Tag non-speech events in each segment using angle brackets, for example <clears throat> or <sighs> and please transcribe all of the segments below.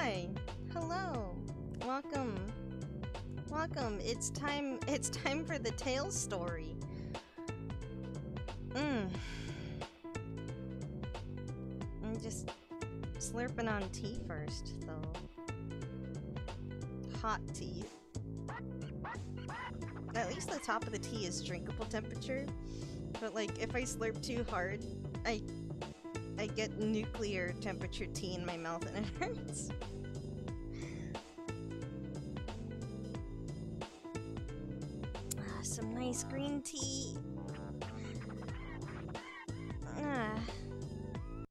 Hi. Hello. Welcome. Welcome. It's time <laughs> it's time for the tale story. Mmm. I'm just slurping on tea first, though. Hot tea. At least the top of the tea is drinkable temperature. But like if I slurp too hard, I I get nuclear temperature tea in my mouth and it <laughs> hurts. Ah, some nice green tea. Ah.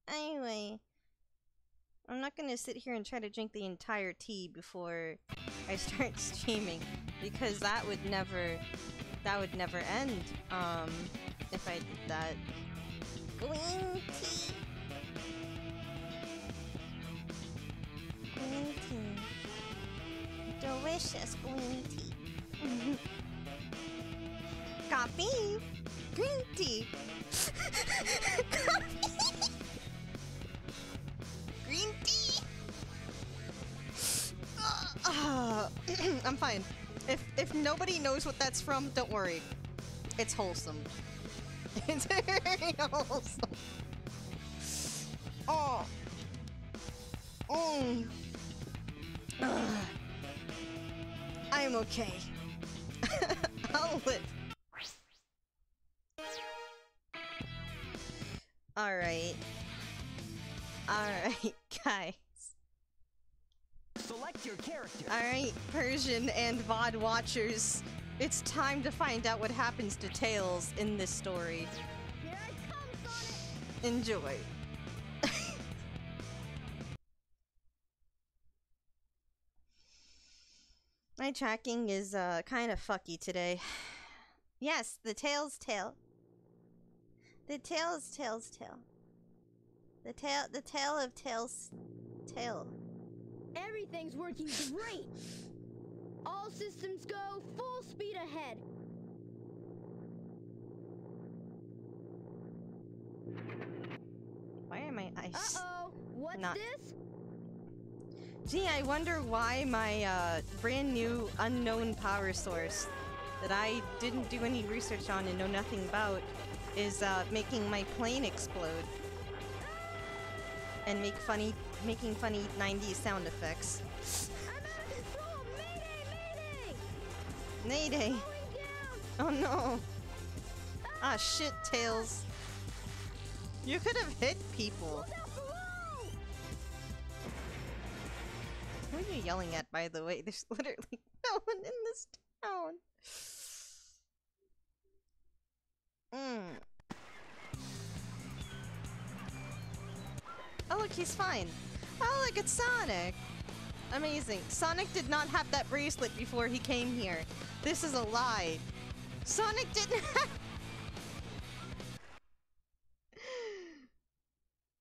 Anyway, I'm not gonna sit here and try to drink the entire tea before I start <laughs> streaming because that would never that would never end um if I did that. Green tea. Delicious green tea. <laughs> Coffee. Green tea. <laughs> Green tea. Uh, <clears throat> I'm fine. If if nobody knows what that's from, don't worry. It's wholesome. <laughs> It's very wholesome. Oh. Mm. Ugh. I am okay. <laughs> I'll live. Alright. Alright, <laughs> guys. Select your character. Alright, Persian and VOD watchers. It's time to find out what happens to Tails in this story. Here I come, Sonic! Enjoy. My tracking is uh kind of fucky today. <sighs> Yes, the tail's tail. The tail's tail's tail. The tail the tail of tail's tail. Everything's working <sighs> great! All systems go full speed ahead. Why am I ice? Uh-oh! What's Not- this? Gee, I wonder why my uh, brand new unknown power source that I didn't do any research on and know nothing about is uh, making my plane explode and make funny, making funny 90s sound effects. I'm out of control! Mayday! Oh no! Ah shit, Tails! You could have hit people. Who are you yelling at, by the way? <laughs> There's literally <laughs> no one in this town. Mm. Oh, look, he's fine. Oh, look, it's Sonic. Amazing. Sonic did not have that bracelet before he came here. This is a lie. Sonic didn't <laughs> have...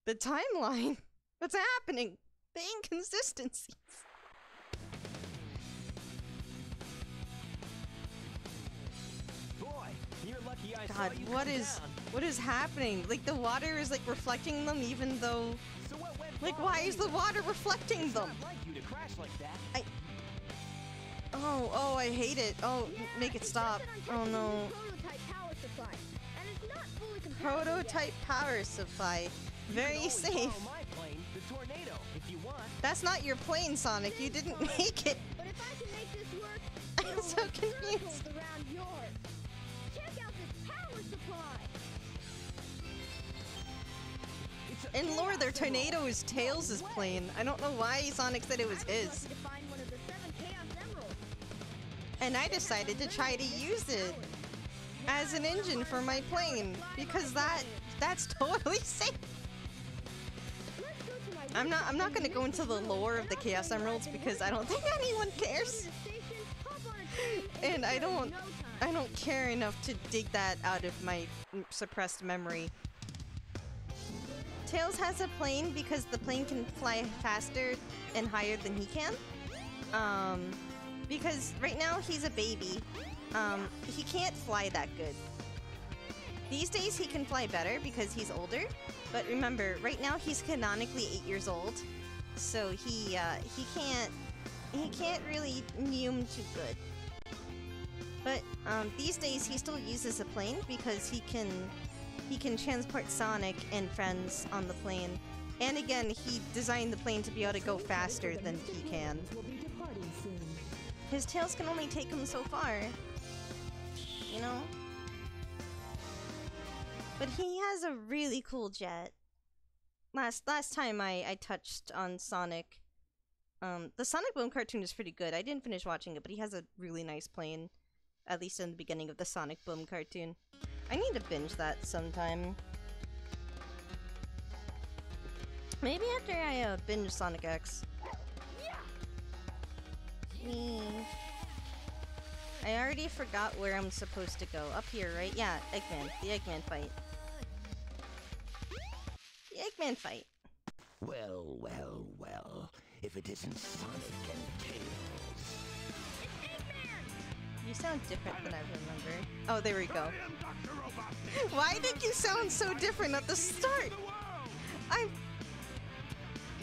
The timeline? What's happening? The inconsistencies. God, you what come is down. what is happening? Like the water is like reflecting them even though So what went like why is the water reflecting It's them? not like you to crash like that. Oh, oh, I hate it. Oh, Yeah, make it stop. Oh no. Prototype power supply. fully. Prototype power supply. Very safe. my plane, the tornado, if you want. That's not your plane, Sonic. You didn't make it. But if I can make this work, <laughs> I'm so confused. It's a In lore, their tornado's tails is Tails' No way. plane. I don't know why Sonic said it was his. lucky to find one of the seven Chaos Emeralds. And I decided to try to use it as an engine for my plane because that that's <laughs> totally safe. Let's go to my I'm not I'm not gonna go into the lore of the Chaos Emeralds because I don't <laughs> think working on it. anyone cares. the station, hop on a train, And I get there in don't. I don't care enough to dig that out of my suppressed memory. Tails has a plane because the plane can fly faster and higher than he can. Um, because right now he's a baby. Um, he can't fly that good. These days he can fly better because he's older. But remember, right now he's canonically 8 years old. so he uh, he can't he can't really meme too good. But um, these days he still uses a plane because he can he can transport Sonic and friends on the plane. And again, he designed the plane to be able to go faster than he can. His tails can only take him so far. You know? But he has a really cool jet. Last last time I, I touched on Sonic. Um, the Sonic Boom cartoon is pretty good. I didn't finish watching it, but he has a really nice plane. At least in the beginning of the Sonic Boom cartoon. I need to binge that sometime. Maybe after I uh, binge Sonic X. Me. I already forgot where I'm supposed to go. Up here, right? Yeah, Eggman. The Eggman fight. The Eggman fight. Well, well, well. If it isn't Sonic and Tails. You sound different than I remember. Oh, there we go. Why did you sound so different at the start? I'm.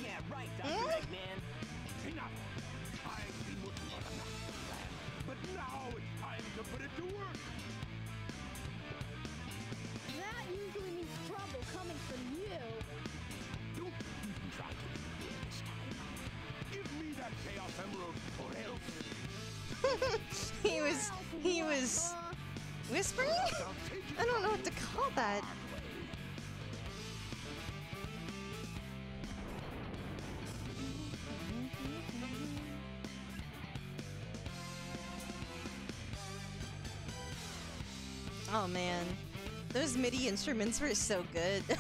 Yeah, right, Dr. Hmm? Eggman. He was. Whispering? <laughs> I don't know what to call that. Oh man, those MIDI instruments were so good. <laughs>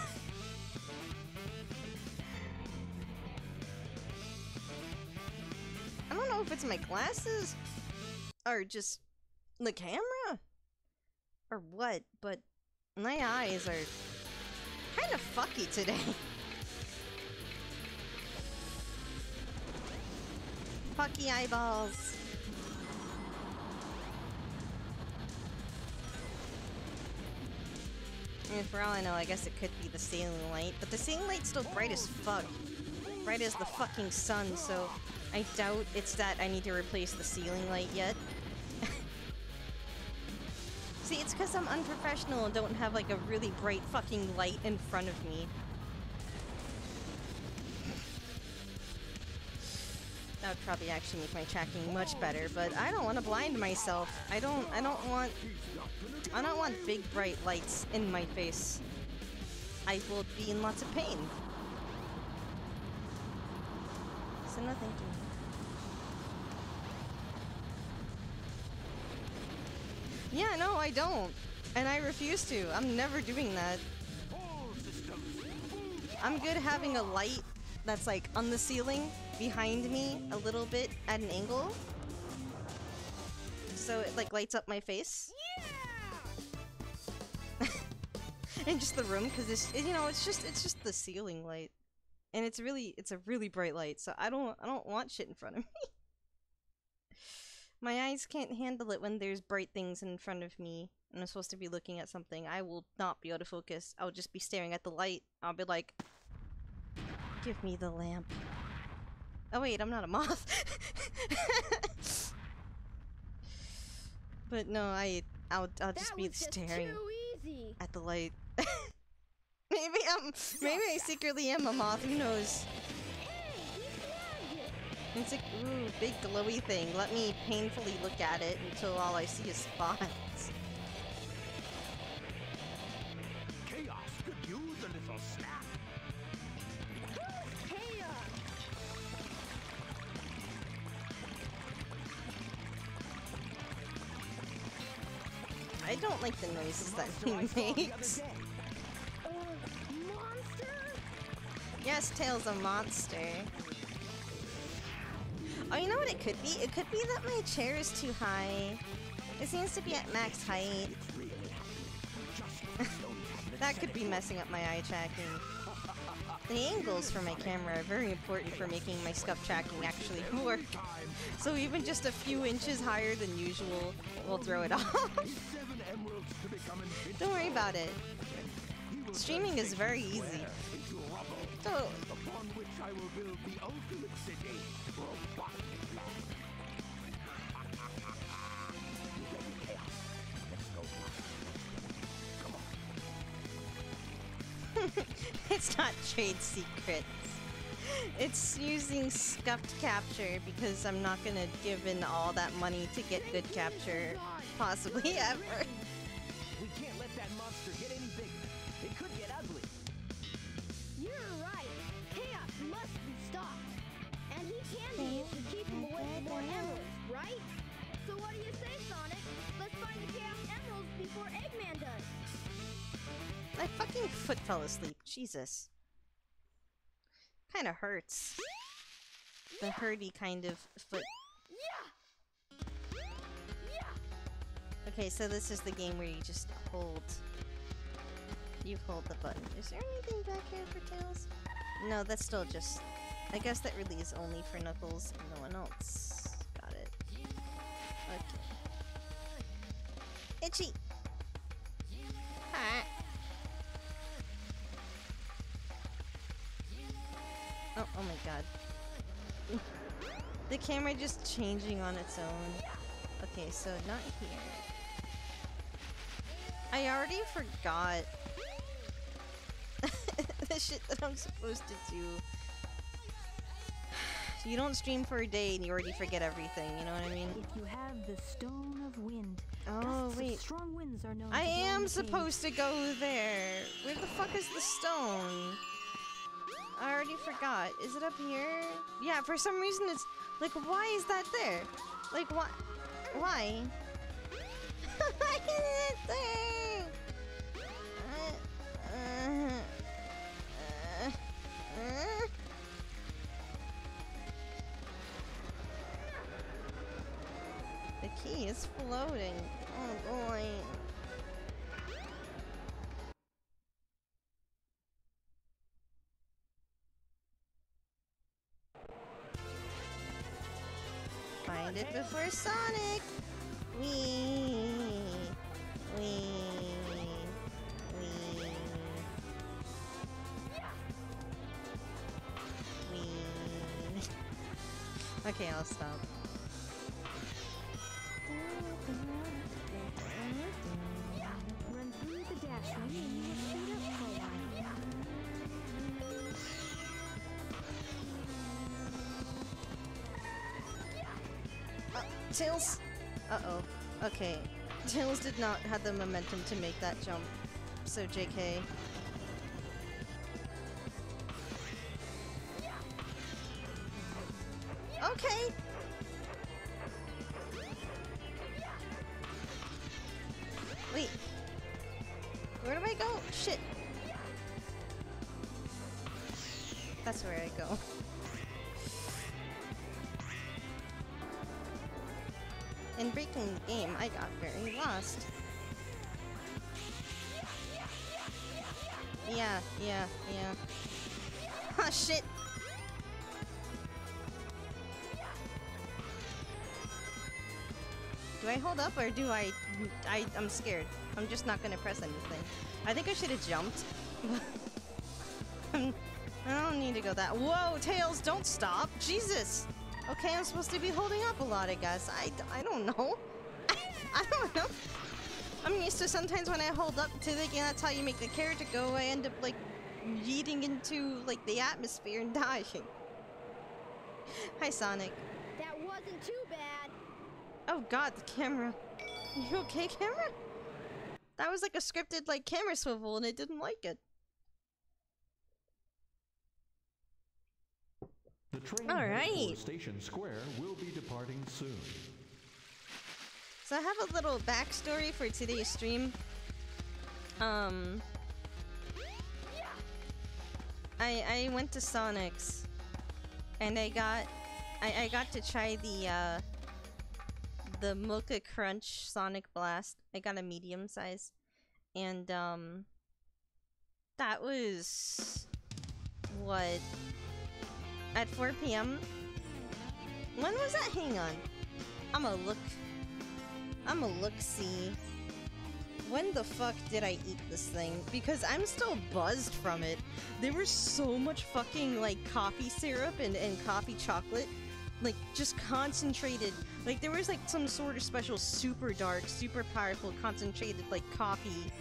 I don't know if it's my glasses or just the camera or what, but my eyes are kind of fucky today. <laughs> fucky eyeballs. I mean, for all I know, I guess it could be the ceiling light, but the ceiling light's still bright as fuck. Bright as the fucking sun, so I doubt it's that I need to replace the ceiling light yet. See, it's because I'm unprofessional and don't have like a really bright fucking light in front of me. That would probably actually make my tracking much better, but I don't want to blind myself. I don't I don't want I don't want big bright lights in my face. I will be in lots of pain. So no thank you. Yeah, no, I don't. And I refuse to. I'm never doing that. I'm good having a light that's like on the ceiling behind me a little bit at an angle. So it like lights up my face. <laughs> and just the room because it's you know it's just it's just the ceiling light and it's really it's a really bright light so i don't i don't want shit in front of me <laughs> my eyes can't handle it when there's bright things in front of me and i'm supposed to be looking at something. I will not be able to focus. I'll just be staring at the light. I'll be like give me the lamp. Oh wait i'm not a moth. <laughs> But no i i'll, I'll just that be just staring at the light. <laughs> maybe I'm maybe I secretly am a moth, who knows? It's a ooh, big glowy thing. Let me painfully look at it until all I see is spots. chaos could use a little snap. Chaos. I don't like the noises that he Monster I saw the other makes. Uh, monster? Yes, Tail's a monster. Oh, you know what it could be? It could be that my chair is too high. It seems to be at max height. <laughs> that could be messing up my eye tracking. The angles for my camera are very important for making my scuff tracking actually <laughs> work. So even just a few inches higher than usual will throw it <laughs> off. Don't worry about it. Streaming is very easy. So <laughs> it's not trade secrets. It's using scuffed capture because I'm not gonna give in all that money to get good capture, possibly <laughs> ever. Foot fell asleep. Jesus. Kinda hurts. The hurty kind of foot. Okay, so this is the game where you just hold. You hold the button. Is there anything back here for Tails? No, that's still just. I guess that really is only for Knuckles and no one else. Got it. Okay. Itchy! Hi. Oh, oh my god. the camera just changing on its own. Okay, so not here. I already forgot <laughs> the shit that I'm supposed to do. <sighs> You don't stream for a day and you already forget everything, you know what I mean? If you have the Stone of Wind, Oh, wait. strong winds are known I to blow in am supposed to go there. Where the fuck is the stone? I already forgot. Is it up here? Yeah, for some reason it's like, why is that there? Like, why? Why? <laughs> why is it there? The key is floating. Oh boy. Before Sonic! Wee! Wee! <laughs> Okay, I'll stop. Tails! Uh-oh. Okay. Tails did not have the momentum to make that jump. So JK. Yeah, yeah. Ah, shit! Do I hold up or do I, I... I'm scared. I'm just not gonna press anything. I think I should have jumped. <laughs> I don't need to go that- Whoa, Tails, don't stop! Jesus! Okay, I'm supposed to be holding up a lot, I guess. I, I don't know. <laughs> I don't know. I'm used to sometimes when I hold up to thinking that's how you make the character go, I end up like yeeting into like the atmosphere and <laughs> dying. Hi, Sonic. That wasn't too bad. Oh god, the camera. You okay, camera? That was like a scripted like camera swivel and it didn't like it. The train All headed for. Station Square will be departing soon. So I have a little backstory for today's stream. Um, I I went to Sonic's, and I got I, I got to try the uh the Mocha Crunch Sonic Blast. I got a medium size, and um, that was what at 4 p.m. When was that? Hang on, I'ma look. I'm a look see. When the fuck did I eat this thing? Because I'm still buzzed from it. There was so much fucking like coffee syrup and, and coffee chocolate. Like just concentrated. Like there was like some sort of special super dark, super powerful concentrated like coffee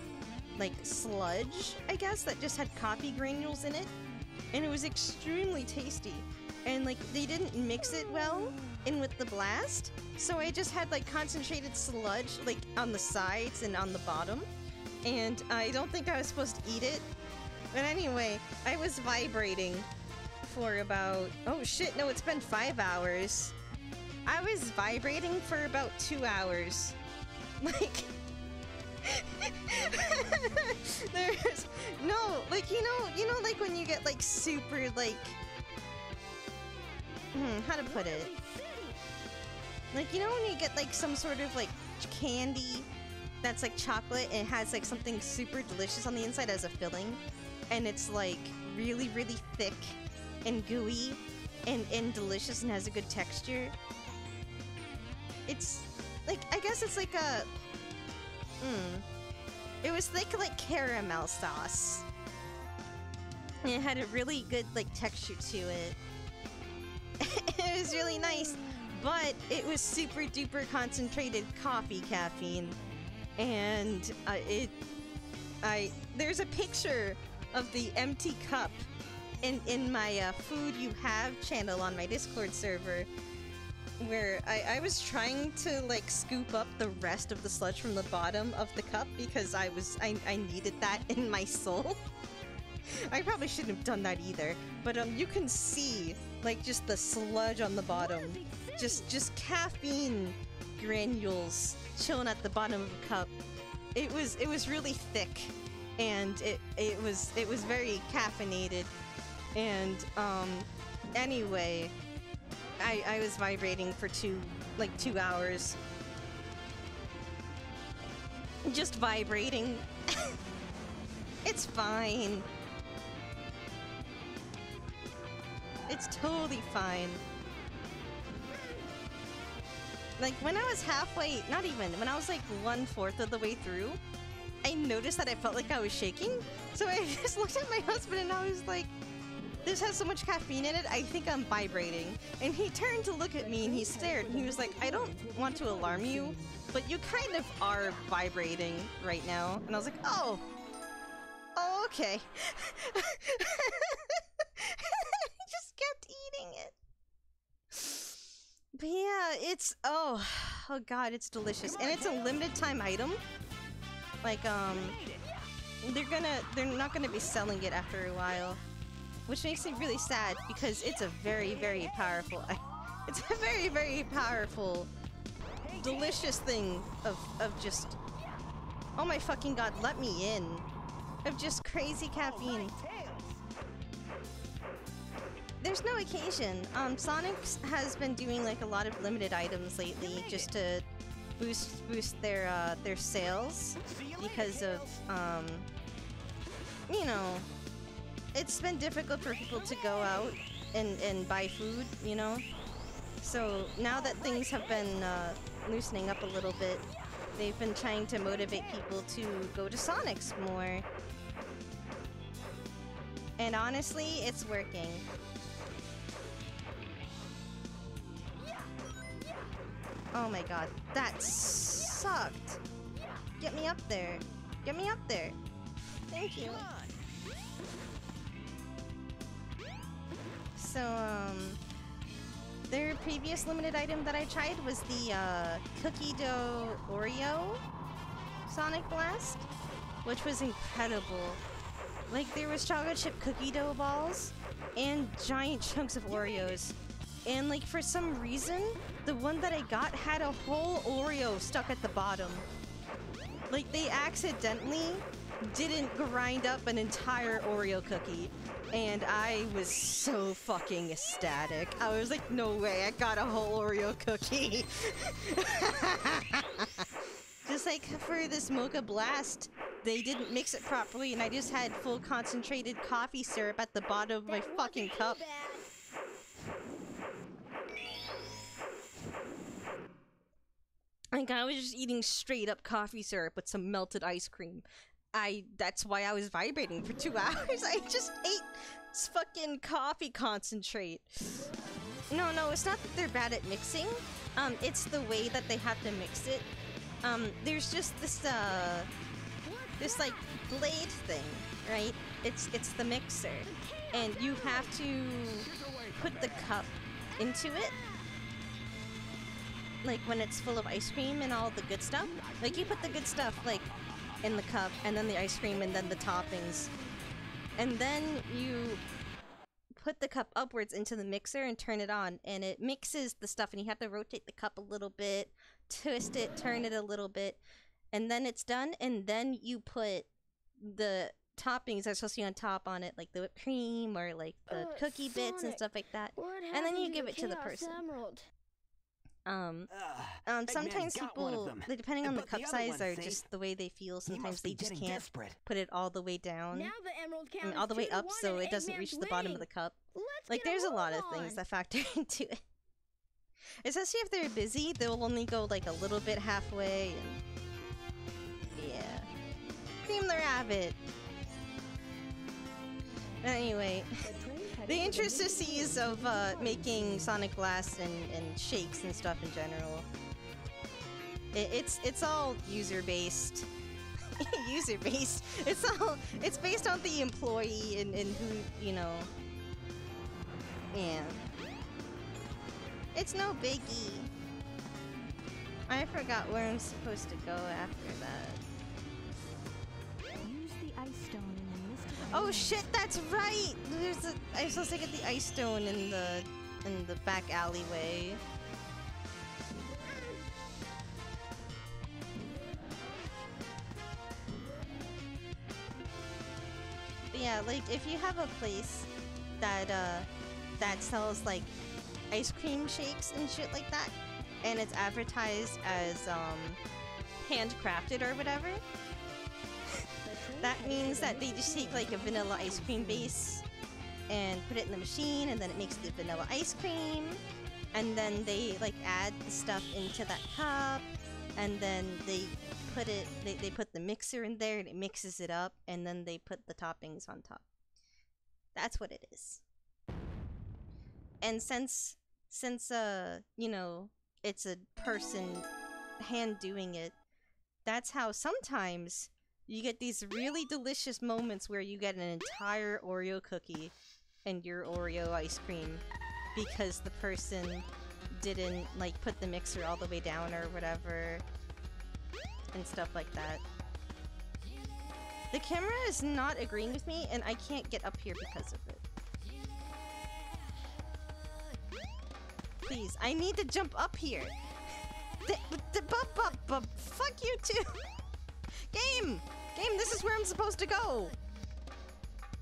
like sludge, I guess, that just had coffee granules in it. And it was extremely tasty. And like they didn't mix it well in with the blast. So I just had like concentrated sludge like on the sides and on the bottom. And I don't think I was supposed to eat it. But anyway, I was vibrating for about oh shit, no, it's been five hours. I was vibrating for about two hours. <laughs> Like <laughs> There's no, like you know, you know, like when you get like super like, hmm, how to put it? Like you know when you get like some sort of like candy that's like chocolate and it has like something super delicious on the inside as a filling, and it's like really really thick and gooey and and delicious and has a good texture. It's like I guess it's like a Hmm. It was thick like caramel sauce. And it had a really good like texture to it. <laughs> it was really nice, but it was super duper concentrated coffee caffeine, and uh, it. I there's a picture of the empty cup in in my uh, food you have channel on my Discord server where I, I was trying to like scoop up the rest of the sludge from the bottom of the cup because I was I, I needed that <laughs> in my soul. I probably shouldn't have done that either, but um you can see like just the sludge on the bottom. Just just caffeine granules chilling at the bottom of a cup. It was it was really thick and it it was it was very caffeinated and um anyway I, I was vibrating for two, like two hours. Just vibrating. <laughs> it's fine. It's totally fine. Like, when I was halfway, not even, when I was like one fourth of the way through, I noticed that I felt like I was shaking. So I <laughs> just looked at my husband and I was like, this has so much caffeine in it, I think I'm vibrating. And he turned to look at me and he stared and he was like, I don't want to alarm you, but you kind of are vibrating right now. And I was like, oh. Oh, okay. <laughs> yeah, it's oh, oh god, it's delicious, and it's a limited time item. Like um, they're gonna, they're not gonna be selling it after a while, which makes me really sad because it's a very, very powerful. <laughs> It's a very, very powerful, delicious thing of of just. Oh my fucking god, let me in! Of just crazy caffeine. There's no occasion. Um, Sonic has been doing like a lot of limited items lately just to boost boost their uh, their sales because of um, you know, it's been difficult for people to go out and and buy food, you know. So now that things have been uh, loosening up a little bit, they've been trying to motivate people to go to Sonic's more. And honestly, it's working. Oh my god, that sucked. Get me up there. Get me up there. Thank you. So, um, their previous limited item that I tried was the uh, cookie dough Oreo Sonic Blast, which was incredible. Like, there was chocolate chip cookie dough balls and giant chunks of Oreos. And, like, for some reason, the one that I got had a whole Oreo stuck at the bottom. Like, they accidentally didn't grind up an entire Oreo cookie. And I was so fucking ecstatic. I was like, no way, I got a whole Oreo cookie. <laughs> just like for this Mocha Blast, they didn't mix it properly and I just had full concentrated coffee syrup at the bottom of my fucking cup. I was just eating straight up coffee syrup with some melted ice cream. I that's why I was vibrating for two <laughs> hours. I just ate fucking coffee concentrate. No, no, it's not that they're bad at mixing. Um, it's the way that they have to mix it. Um, there's just this uh, this like blade thing, right? It's it's the mixer, and you have to put the cup into it like when it's full of ice cream and all the good stuff. Like you put the good stuff like in the cup and then the ice cream and then the toppings. And then you put the cup upwards into the mixer and turn it on and it mixes the stuff and you have to rotate the cup a little bit, twist it, turn it a little bit, and then it's done and then you put the toppings that are supposed to be on top on it like the whipped cream or like the Uh, cookie bits and stuff like that. And then you give it to the person. Emerald? Um um, sometimes got one of people, depending on the cup size or see? just the way they feel, sometimes they just can't desperate. put it all the way down. Now the Emerald I mean, all the way up so it doesn't reach the bottom of the cup. Let's Like, there's a lot of things that factor <laughs> into it. Especially if they're busy, they'll only go like a little bit halfway and. Yeah. Cream the rabbit! Anyway, the intricacies of uh, making Sonic Blast and, and shakes and stuff in general. It, it's it's all user based. <laughs> user based. It's all it's based on the employee and, and who you know. Yeah. It's no biggie. I forgot where I'm supposed to go after that. Oh shit, that's right. There's a. I'm supposed to get the ice stone in the in the back alleyway. But yeah, like if you have a place that uh that sells like ice cream shakes and shit like that, and it's advertised as um handcrafted or whatever, that means that they just take like a vanilla ice cream base and put it in the machine and then it makes the vanilla ice cream. And then they like add the stuff into that cup and then they put it they, they put the mixer in there and it mixes it up and then they put the toppings on top. That's what it is. And since since uh you know it's a person hand doing it that's how sometimes you get these really delicious moments where you get an entire Oreo cookie and your Oreo ice cream because the person didn't like put the mixer all the way down or whatever and stuff like that. The camera is not agreeing with me and I can't get up here because of it. Please, I need to jump up here. D- d- bup, bup, bup. Fuck you too. <laughs> Game! Game, this is where I'm supposed to go!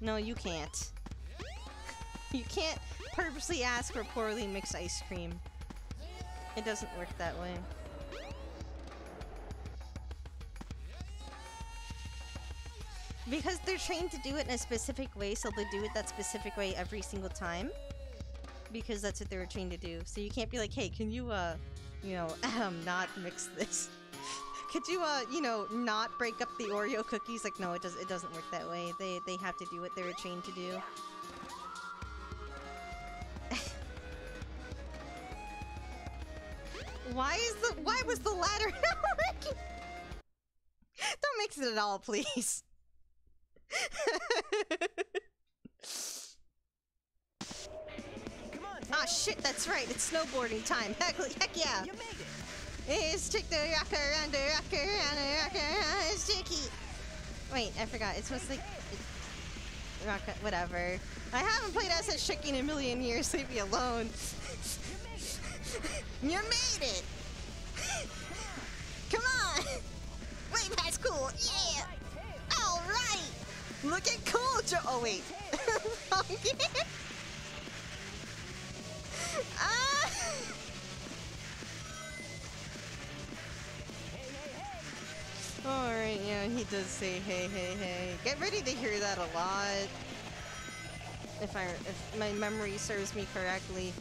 No, you can't. <laughs> You can't purposely ask for poorly mixed ice cream. It doesn't work that way. Because they're trained to do it in a specific way, so they do it that specific way every single time. Because that's what they were trained to do. So you can't be like, hey, can you, uh, you know, <laughs> um, not mix this? Could you, uh, you know, not break up the Oreo cookies? Like, no, it does. It doesn't work that way. They they have to do what they were trained to do. <laughs> why is the why was the ladder? <laughs> Don't mix it at all, please. On, <laughs> Ah, shit, that's right. It's snowboarding time. Heck, heck yeah. It's tick the rocker around the rocker around the rocker around. It's Chicky. Wait, I forgot. It's supposed to like. It, rock, whatever. I haven't played SSX Tricky in a million years. Leave me alone. <laughs> you made it. Come on. Way past cool. Yeah. All right. Look at cool. Oh wait. <laughs> Wrong game. ah. Alright, yeah, he does say hey, hey, hey. Get ready to hear that a lot. If I, if my memory serves me correctly.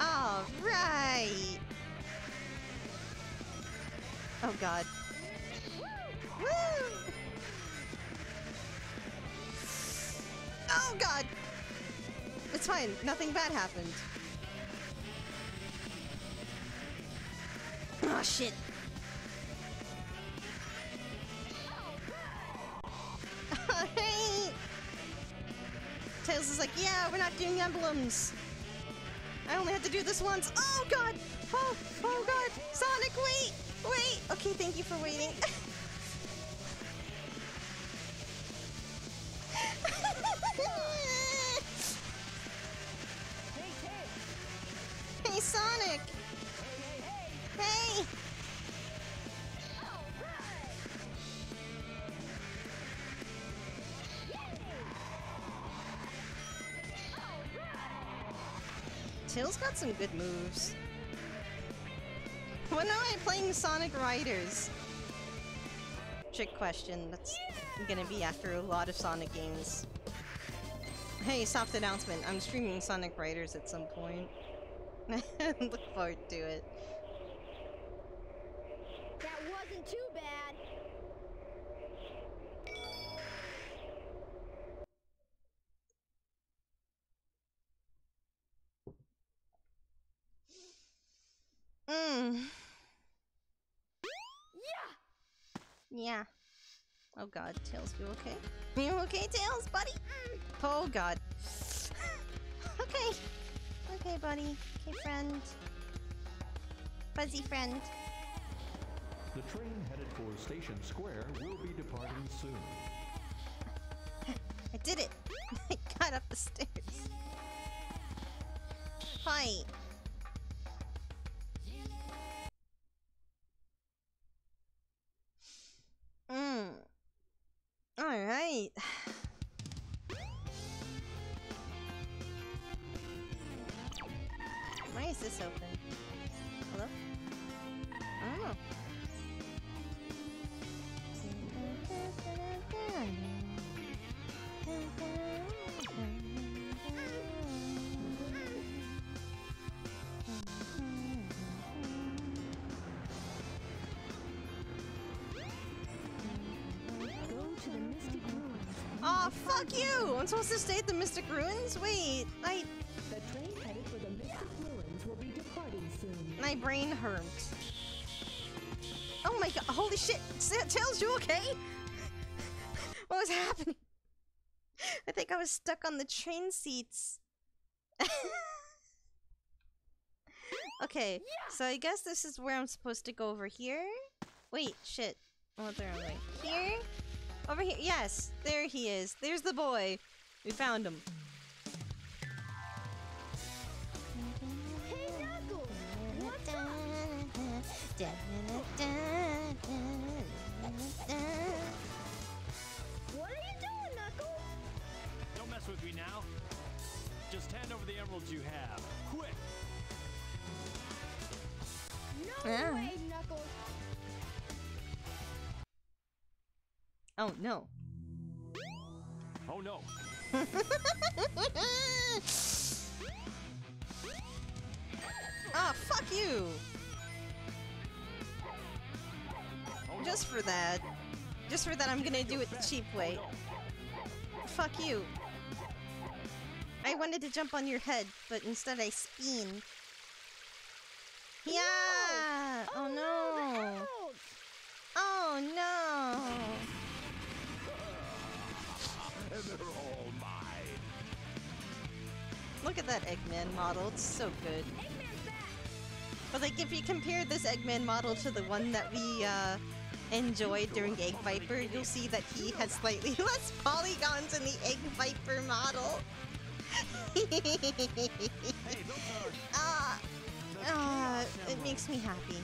All right. Oh god. Woo! Oh god. It's fine. Nothing bad happened. Oh shit. <laughs> Alright. Tails is like, yeah, we're not doing emblems. I only had to do this once. Oh god! Oh, oh god! Sonic, wait! Wait! Okay, thank you for waiting. <laughs> Tails got some good moves. When am I playing Sonic Riders? Trick question. That's gonna be after a lot of Sonic games. Hey, soft announcement. I'm streaming Sonic Riders at some point. <laughs> Look forward to it. That wasn't too bad. Mm. Yeah! Yeah. Oh god, Tails, you okay? You okay, Tails, buddy? Mm. Oh god. Mm. okay. Okay, buddy. Okay, friend. Fuzzy friend. The train headed for Station Square will be departing soon. <laughs> I did it! <laughs> I got up the stairs. Fight! I'm supposed to stay at the Mystic Ruins? Wait, I... The train headed for the Mystic Ruins will be departing soon. My brain hurt. Oh my god, holy shit! Tails, you okay? <laughs> what was happening? <laughs> I think I was stuck on the train seats. <laughs> okay, so I guess this is where I'm supposed to go over here. Wait, shit. Oh, there I'm going. Here? Over here. Yes, there he is. There's the boy. We found him. Hey, Knuckles! What's up? What are you doing, Knuckles? Don't mess with me now. Just hand over the emeralds you have. Quick! No Ah. way, Knuckles! Oh no. Oh no! <laughs> Ah, fuck you! Just for that. Just for that, I'm gonna do it the cheap way. Fuck you. I wanted to jump on your head, but instead I spin. Model, it's so good. But like, if you compare this Eggman model to the one that we uh, enjoyed during Egg Viper, you'll see that he has slightly <laughs> less polygons in the Egg Viper model. Ah, <laughs> ah, it makes me happy.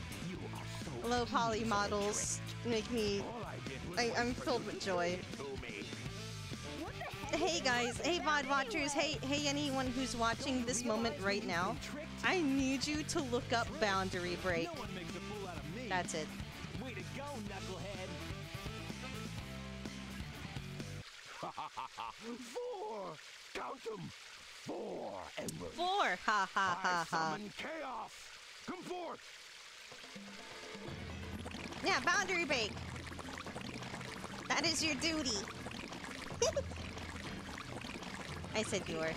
Low poly models make me. I I'm filled with joy. Hey guys, hey VOD watchers, hey hey anyone who's watching this moment right now, I need you to look up Boundary Break. No one makes a fool out of me. That's it. Way to go, knucklehead! <laughs> Four! Count them! Four emeralds. Four! Ha ha I ha ha. summon chaos. Come forth. Yeah, boundary break. That is your duty. <laughs> I said your.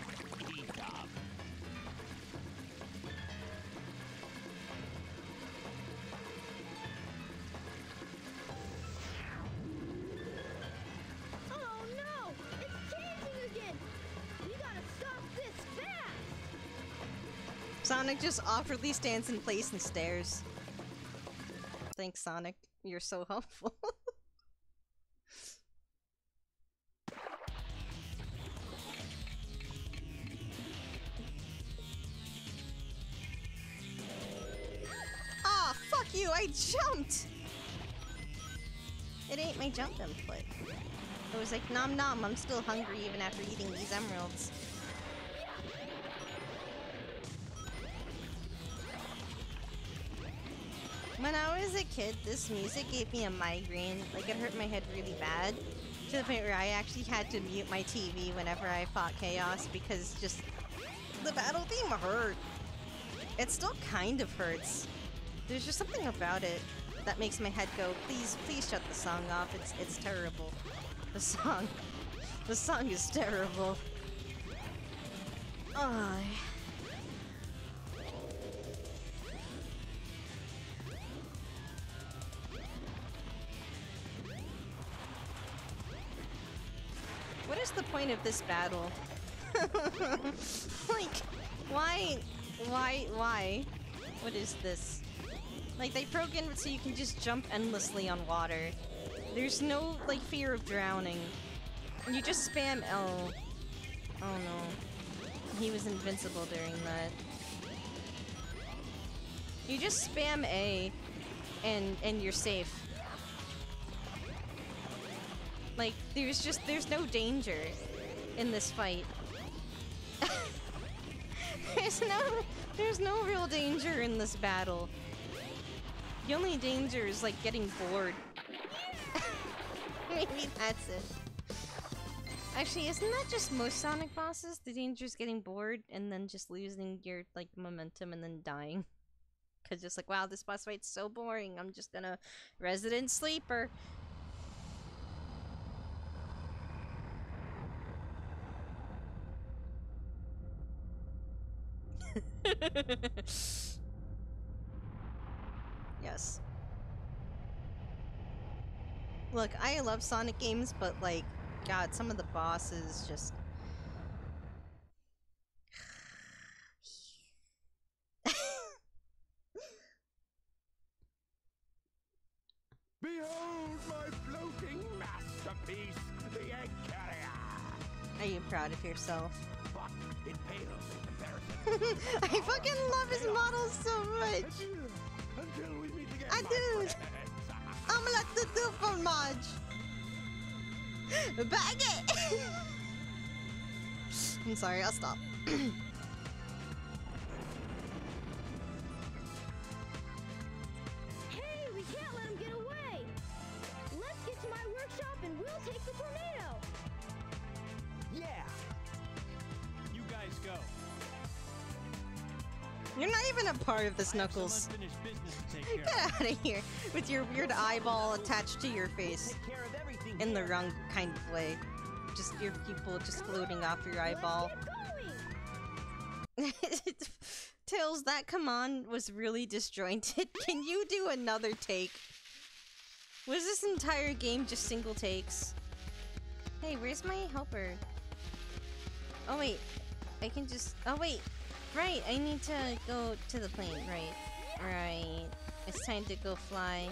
Oh no! It's changing again! We gotta stop this fast! Sonic just awkwardly stands in place and stares. Thanks, Sonic. You're so helpful. <laughs> nom nom, I'm still hungry even after eating these emeralds. When I was a kid, this music gave me a migraine. Like, it hurt my head really bad. To the point where I actually had to mute my TV whenever I fought Chaos because just the battle theme hurt. It still kind of hurts. There's just something about it that makes my head go, please, please shut the song off. It's it's terrible. The song. The song is terrible. Oh. What is the point of this battle? <laughs> like, why, why, why? What is this? Like, they broke in so you can just jump endlessly on water. There's no, like, fear of drowning. You just spam L. Oh no. He was invincible during that. You just spam A, and, and you're safe. Like, there's just, there's no danger in this fight. <laughs> there's no, there's no real danger in this battle. The only danger is, like, getting bored. Maybe <laughs> that's it. Actually, isn't that just most Sonic bosses? The danger is getting bored and then just losing your, like, momentum and then dying. <laughs> Cause just like, wow, this boss fight's so boring, I'm just gonna Resident Sleeper. <laughs> yes. Look, I love Sonic games, but like, God, some of the bosses just. Behold my floating masterpiece, the egg carrier. Are you proud of yourself? But it pales in comparison. <laughs> I fucking love his models so much. I Until I'm have to do fromage. Bag it. <laughs> I'm sorry, I'll stop. <clears throat> of this, I have some Knuckles. unfinished business to take care Get out of here with your weird eyeball attached to your face Take care of everything in the wrong kind of way. Just your pupil just floating off your eyeball. Tails, <laughs> that command was really disjointed. <laughs> Can you do another take? Was this entire game just single takes? Hey, where's my helper? Oh wait, I can just. Oh wait, right. I need to go to the plane. Right, right. It's time to go fly.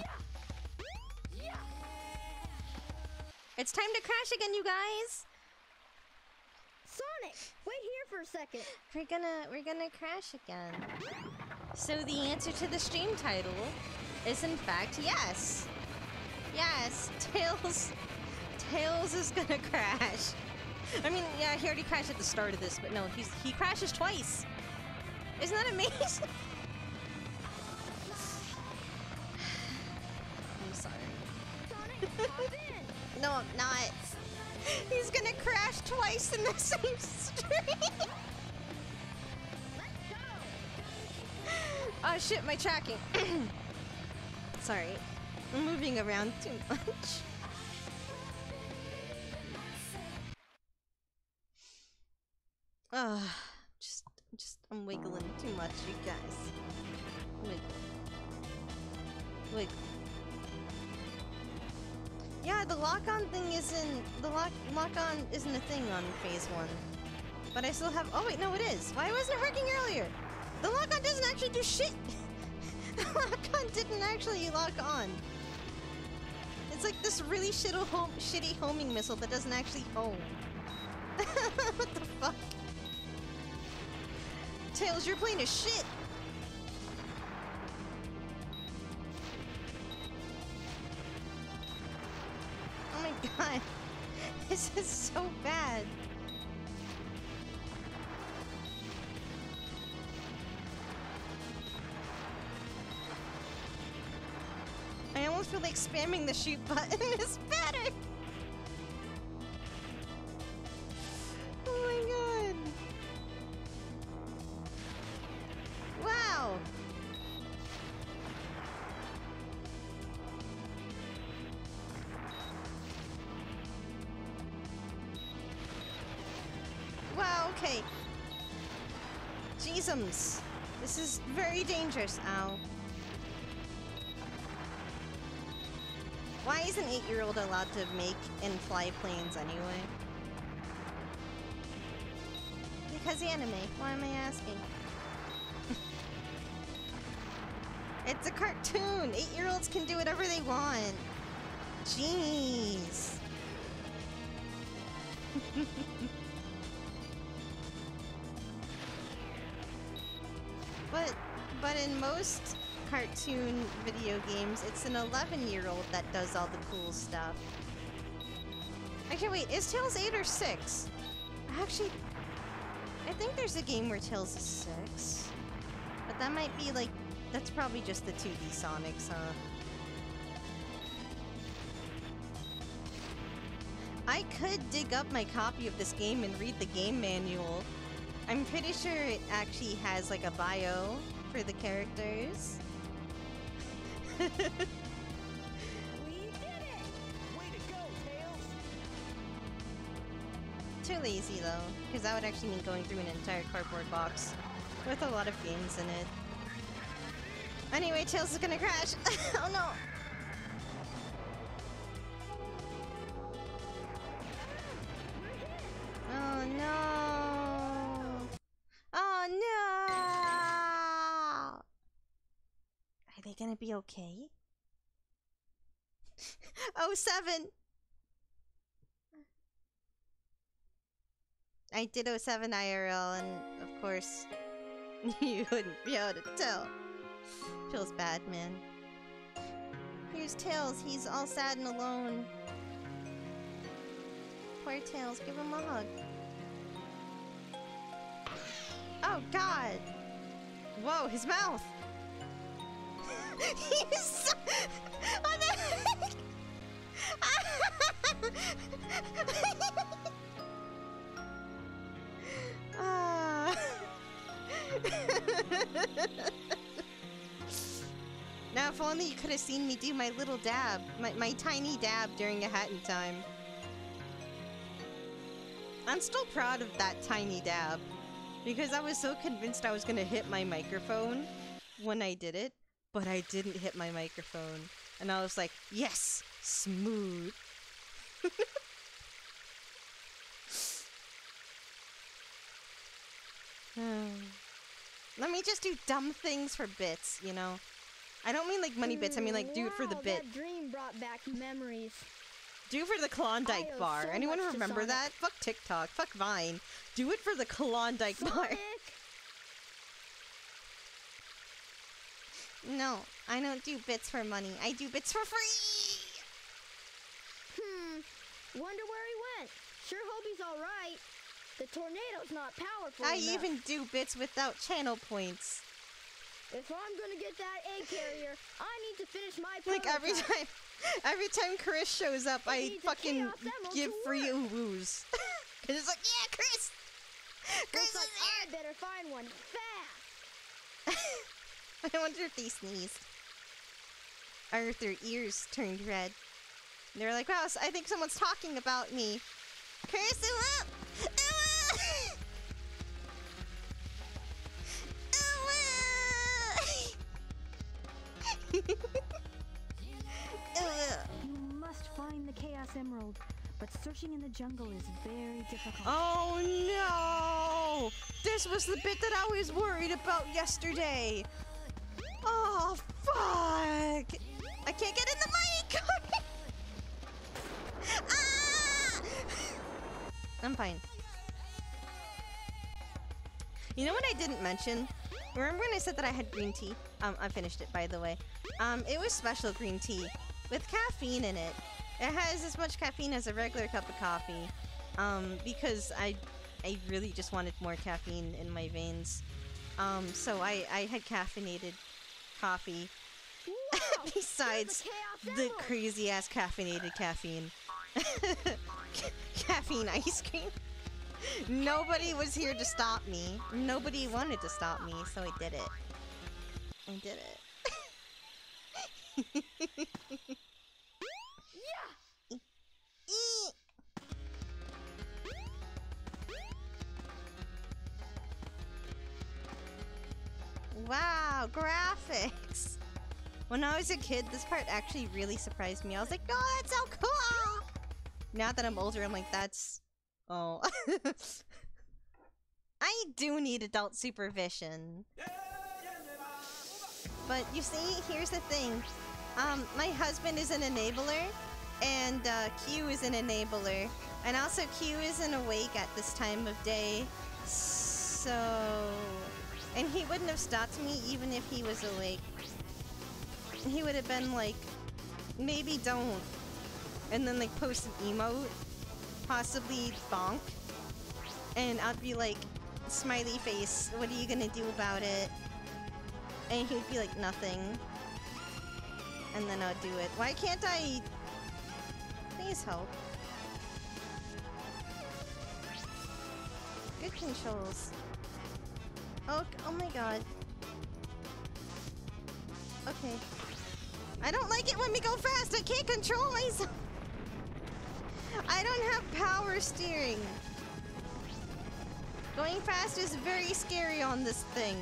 It's time to crash again, you guys. Sonic, wait here for a second. We're gonna we're gonna crash again. So the answer to the stream title is in fact yes. Yes, <laughs> Tails Tails is gonna <laughs> crash. I mean, yeah, he already crashed at the start of this, but no, he's he crashes twice. Isn't that amazing? <laughs> I'm sorry. <laughs> no, I'm not. He's gonna crash twice in the <laughs> same street. oh shit, my tracking. <clears throat> sorry. I'm moving around too much. <sighs> Ugh. Just, I'm wiggling too much, you guys. Wiggle. Wiggle. Yeah, the lock-on thing isn't the lock lock-on isn't a thing on phase one. But I still have oh wait, no it is. Why wasn't it working earlier? The lock-on doesn't actually do shit! <laughs> the lock-on didn't actually lock on. It's like this really shitty, home, shitty homing missile that doesn't actually home. <laughs> what the fuck? Tails, you're playing a shit! Oh my <laughs> god. This is so bad. I almost feel like spamming the shoot button <laughs> is better. Is very dangerous. Ow. Why is an eight-year-old allowed to make and fly planes anyway? Because anime. Why am I asking? <laughs> it's a cartoon! Eight-year-olds can do whatever they want. Jeez. <laughs> in most cartoon video games, it's an 11-year-old that does all the cool stuff. Actually, wait, is Tails 8 or 6? Actually, I think there's a game where Tails is 6. But that might be like, that's probably just the 2D Sonics, huh? I could dig up my copy of this game and read the game manual. I'm pretty sure it actually has like a bio for the characters. <laughs> We did it! Way to go, Tails! Too lazy though, because that would actually mean going through an entire cardboard box with a lot of games in it. Anyway, Tails is gonna crash. <laughs> oh no! Be okay? <laughs> oh seven! I did 07 IRL, and of course, <laughs> you wouldn't be able to tell. Feels bad, man. Here's Tails. He's all sad and alone. Poor Tails. Give him a hug. Oh, God! Whoa, his mouth! He's heck? Ah. now, if only you could have seen me do my little dab, my, my tiny dab during a hat in time. I'm still proud of that tiny dab because I was so convinced I was gonna hit my microphone when I did it, but I didn't hit my microphone. And I was like, yes, smooth. <laughs> Um, let me just do dumb things for bits, you know? I don't mean like money bits, I mean like do it for the Wow, bit. That dream brought back memories. Do it for the Klondike bar. so Anyone remember that? Fuck TikTok. Fuck Vine. Do it for the Klondike bar. <laughs> No, I don't do bits for money. I do bits for free. Hmm. Wonder where he went. Sure hope he's alright. The tornado's not powerful I enough. even do bits without channel points. If I'm gonna get that egg carrier, I need to finish my <laughs> Like every time, every time Chris shows up, I fucking give free woos. <laughs> Cause it's like, yeah, Chris. Chris Looks like is I better find one fast. <laughs> <laughs> I wonder if they sneezed. Or if their ears turned red. And they're like, wow, I think someone's talking about me. Curse him up! <laughs> You must find the Chaos Emerald, but searching in the jungle is very difficult. Oh no! This was the bit that I was worried about yesterday. Oh fuck! I can't get in the mic. <laughs> ah! I'm fine. You know what I didn't mention? Remember when I said that I had green tea? Um, I finished it by the way. Um, it was special green tea with caffeine in it. It has as much caffeine as a regular cup of coffee. Um, because I, I really just wanted more caffeine in my veins. Um, so I, I had caffeinated coffee. <laughs> Besides the crazy ass caffeinated caffeine. <laughs> caffeine ice cream. Nobody was here to stop me. Nobody wanted to stop me, so I did it. I did it. <laughs> Wow, graphics! When I was a kid, this part actually really surprised me. I was like, oh, that's so cool! Now that I'm older, I'm like, that's... Oh. <laughs> I do need adult supervision. But you see, here's the thing. Um, my husband is an enabler, and uh, Q is an enabler. And also, Q isn't awake at this time of day. So. And he wouldn't have stopped me even if he was awake. He would have been like, maybe don't. And then, like, post an emote. Possibly bonk. And I'd be like, smiley face, what are you gonna do about it? And he'd be like, nothing. And then I'd do it. Why can't I... Please help. Good controls. Oh, oh my god. Okay. I don't like it when we go fast. I can't control myself. <laughs> I don't have power steering. Going fast is very scary on this thing.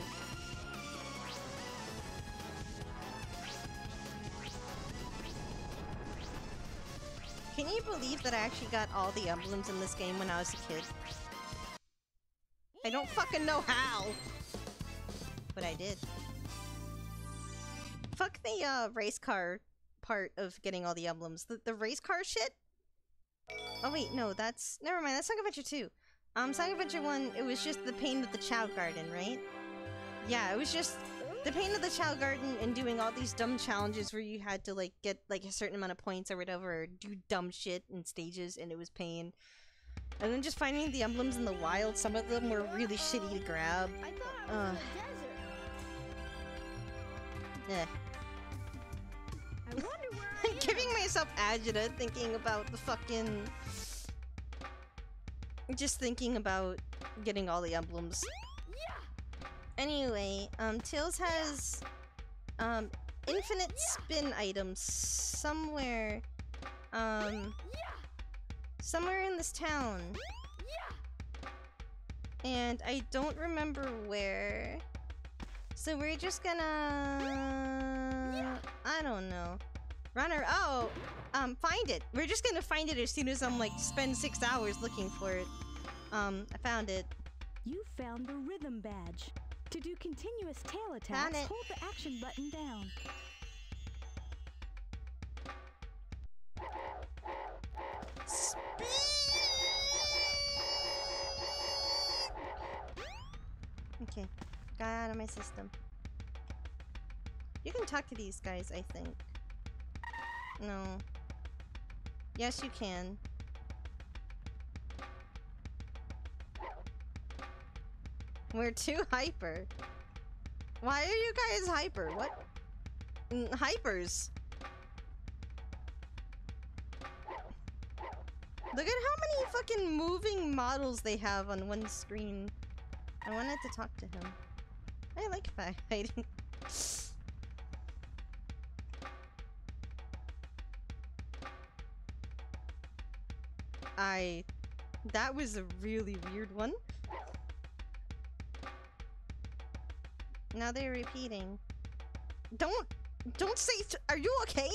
Can you believe that I actually got all the emblems in this game when I was a kid? I don't fucking know how! But I did. Fuck the uh, race car part of getting all the emblems. The, the race car shit? Oh wait, no, that's... Never mind, that's Sonic Adventure 2. Um, Sonic Adventure 1, it was just the pain of the Chao Garden, right? Yeah, it was just the pain of the Chao Garden and doing all these dumb challenges where you had to like get like a certain amount of points or whatever, or do dumb shit in stages, and it was pain. And then just finding the emblems in the wild, some of them were really shitty to grab. I thought I was Uh, in the desert. yeah. I wonder where I <laughs> I'm giving myself agita thinking about the fucking. Just thinking about getting all the emblems. Yeah. Anyway, um, Tails has um infinite spin items somewhere, um, somewhere in this town, Yeah. and I don't remember where. So we're just gonna, I don't know. Runner, oh, um, find it. We're just gonna find it as soon as I'm like spend six hours looking for it. Um, I found it. You found the rhythm badge. To do continuous tail attacks, hold the action button down. Okay, got out of my system. You can talk to these guys, I think. No. Yes, you can. We're too hyper. Why are you guys hyper? What? Mm, hypers. Look at how many fucking moving models they have on one screen. I wanted to talk to him. I like fighting. <laughs> I... That was a really weird one. Now they're repeating. Don't... Don't say... Are you okay?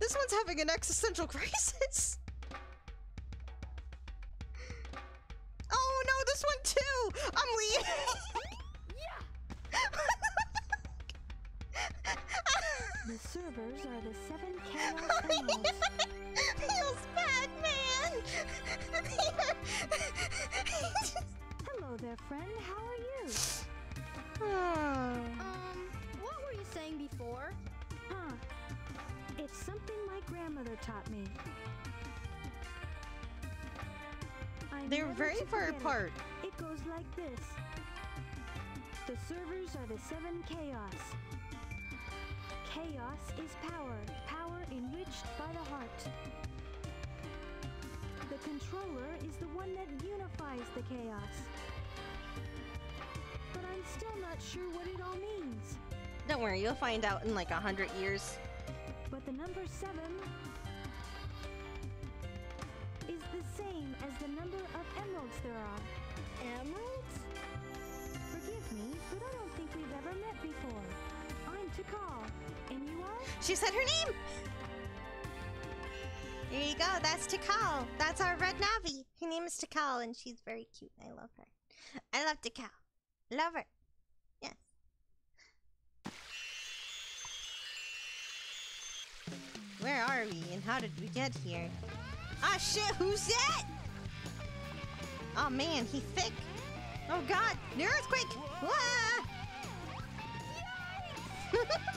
This one's having an existential <laughs> crisis. Too! <laughs> The servers are the seven chaos. <laughs> Feels bad, man! Hello there, friend. How are you? Hmm. <sighs> Um, what were you saying before? Huh. It's something my grandmother taught me. I'm They're very far apart. It goes like this. The servers are the seven chaos. Chaos is power, power enriched by the heart. The controller is the one that unifies the chaos. But I'm still not sure what it all means. Don't worry, you'll find out in like a hundred years. But the number seven is the same as the number of emeralds there are. Emeralds? Forgive me, but I don't think we've ever met before. I'm Tikal, and you are? She said her name! There you go, that's Tikal. That's our red Navi. Her name is Tikal, and she's very cute. I love her. I love Tikal. Love her. Yes. Where are we, and how did we get here? Ah, shit, who's that? Oh man, he's thick. Oh god, the earthquake! <laughs>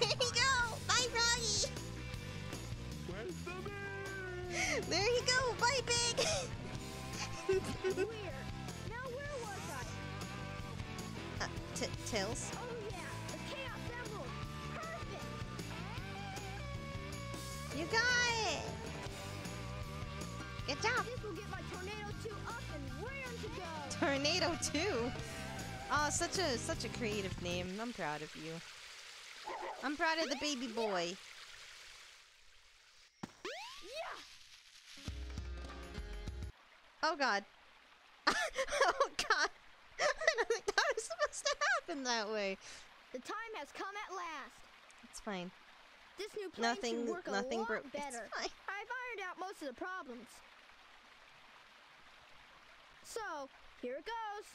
There you go! Bye, Froggy! Where's the? There you go! Bye, Big! Weird. Now where was I? uh, Tails? You got it! Good job! This will get my Tornado 2 up and raring to go. Tornado 2! Oh, such a such a creative name. I'm proud of you. I'm proud of the baby boy. Oh god. <laughs> oh god. <laughs> I don't think that was supposed to happen that way. The time has come at last. It's fine. This new plane Nothing should work a nothing lot broke. Better. I've ironed out most of the problems. So, here it goes.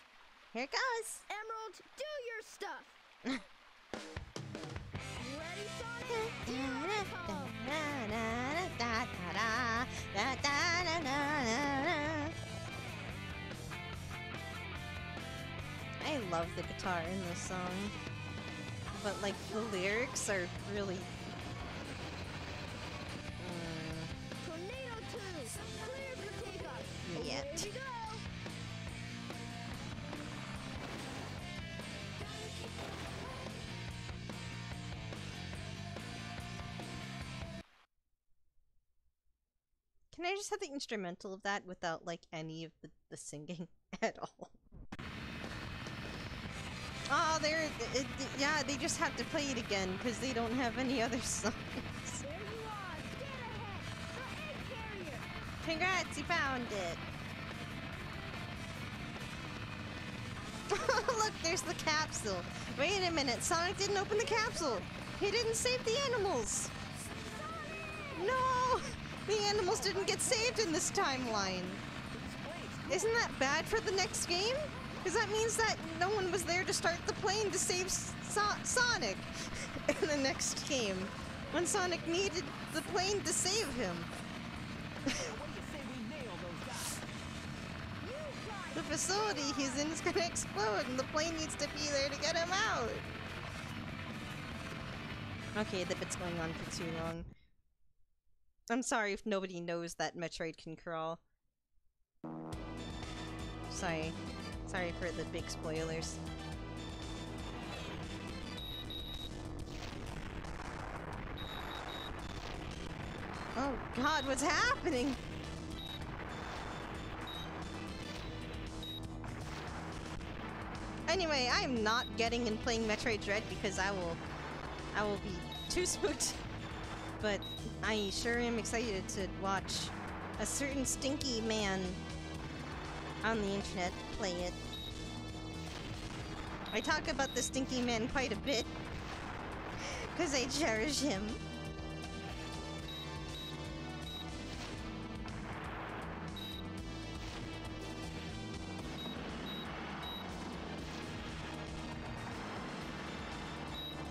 Here it goes. Emerald, do your stuff. Ready, Sonic? Here I come. I love the guitar in this song. But like the lyrics are really Yet. Can I just have the instrumental of that without like any of the, the singing <laughs> at all? Ah, oh, they're it, it- yeah. They just have to play it again because they don't have any other <laughs> songs. There you are. Stand ahead. The egg carrier. Congrats, you found it. <laughs> Look, there's the capsule. Wait a minute, Sonic didn't open the capsule. He didn't save the animals. No, the animals didn't get saved in this timeline. Isn't that bad for the next game? Because that means that no one was there to start the plane to save So- Sonic <laughs> in the next game when Sonic needed the plane to save him. The facility he's in is gonna explode and the plane needs to be there to get him out. Okay, the bit's going on for too long. I'm sorry if nobody knows that Metroid can crawl. Sorry. Sorry for the big spoilers. Oh god, what's happening? Anyway, I am not getting and playing Metroid Dread because I will, I will be too spooked. But I sure am excited to watch a certain stinky man on the internet play it. I talk about the stinky man quite a bit <laughs> because I cherish him.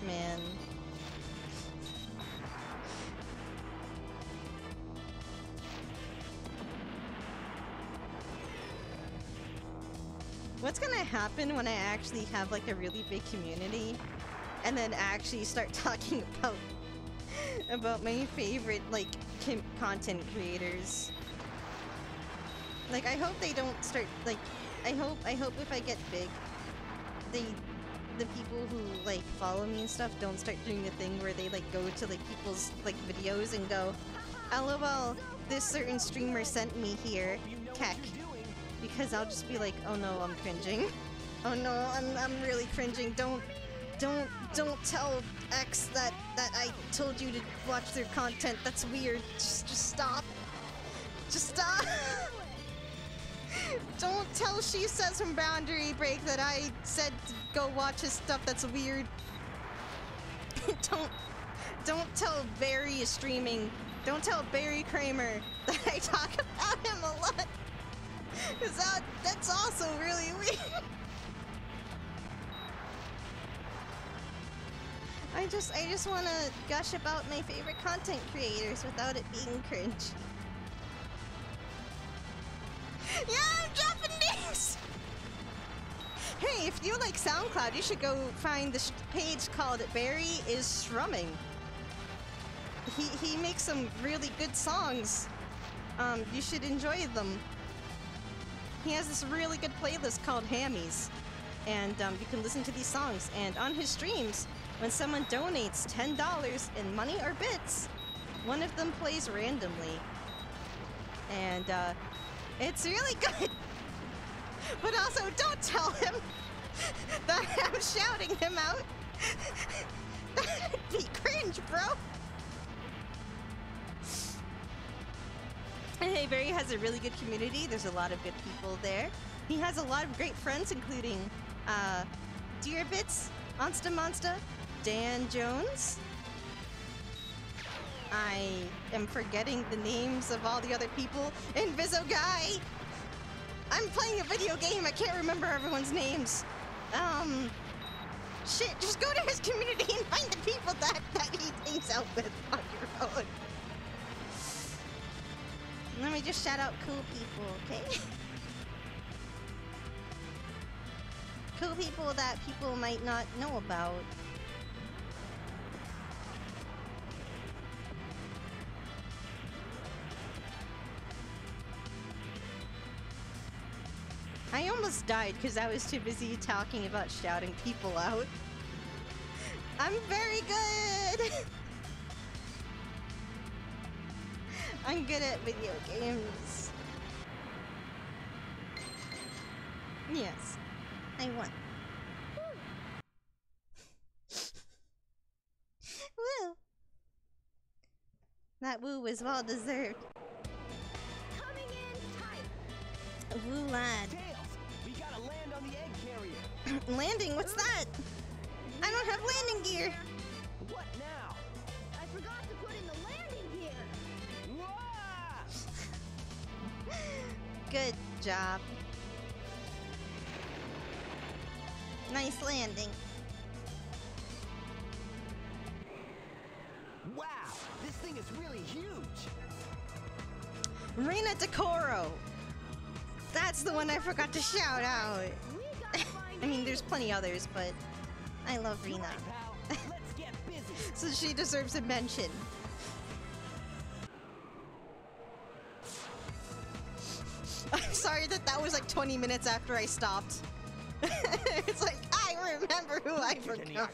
Man. What's gonna happen when I actually have like a really big community and then actually start <laughs> talking about about my favorite like content creators? Like I hope they don't start like I hope I hope if I get big they the people who like follow me and stuff don't start doing the thing where they like go to like people's like videos and go LOL this certain streamer sent me here tech because I'll just be like oh no I'm cringing. <laughs> Oh no I'm, I'm really cringing. Don't don't don't tell X that that I told you to watch their content. That's weird. Just just stop. Just stop <laughs> Don't tell Shesez from Boundary Break that I said go watch his stuff that's weird. <laughs> don't don't tell Barry is streaming. Don't tell Barry Kramer <laughs> that I talk about him a lot. <laughs> Cause that that's also really weird. I just I just wanna gush about my favorite content creators without it being cringe. Hey, if you like SoundCloud, you should go find this page called Barry is Strumming. He, he makes some really good songs. Um, you should enjoy them. He has this really good playlist called Hammies. And um, you can listen to these songs. And on his streams, when someone donates $10 in money or bits, one of them plays randomly. And uh, it's really <laughs> good. But also, don't tell him that I'm shouting him out. That'd be cringe, bro. Hey, Barry has a really good community. There's a lot of good people there. He has a lot of great friends, including uh, Dear Bits, Monsta Monsta, Dan Jones. I am forgetting the names of all the other people. Inviso Guy! I'm playing a video game, I can't remember everyone's names. Um, shit, just go to his community and find the people that, that he hangs out with on your own. Let me just shout out cool people, okay? <laughs> cool people that people might not know about. I almost died because I was too busy talking about shouting people out. I'm very good! <laughs> I'm good at video games. Yes, I won. <laughs> Woo! That woo was well deserved. Coming in tight. Woo lad. <laughs> Landing, what's that? I don't have landing gear. What now? I forgot to put in the landing gear. <laughs> Good job. Nice landing. Wow, this thing is really huge. Rena Decoro. That's the one I forgot to shout out. We gotta find I mean, there's plenty others, but I love Rena. Right, pal. Let's get busy. <laughs> So she deserves a mention. <laughs> I'm sorry that that was like 20 minutes after I stopped. <laughs> it's like, I remember who I forgot.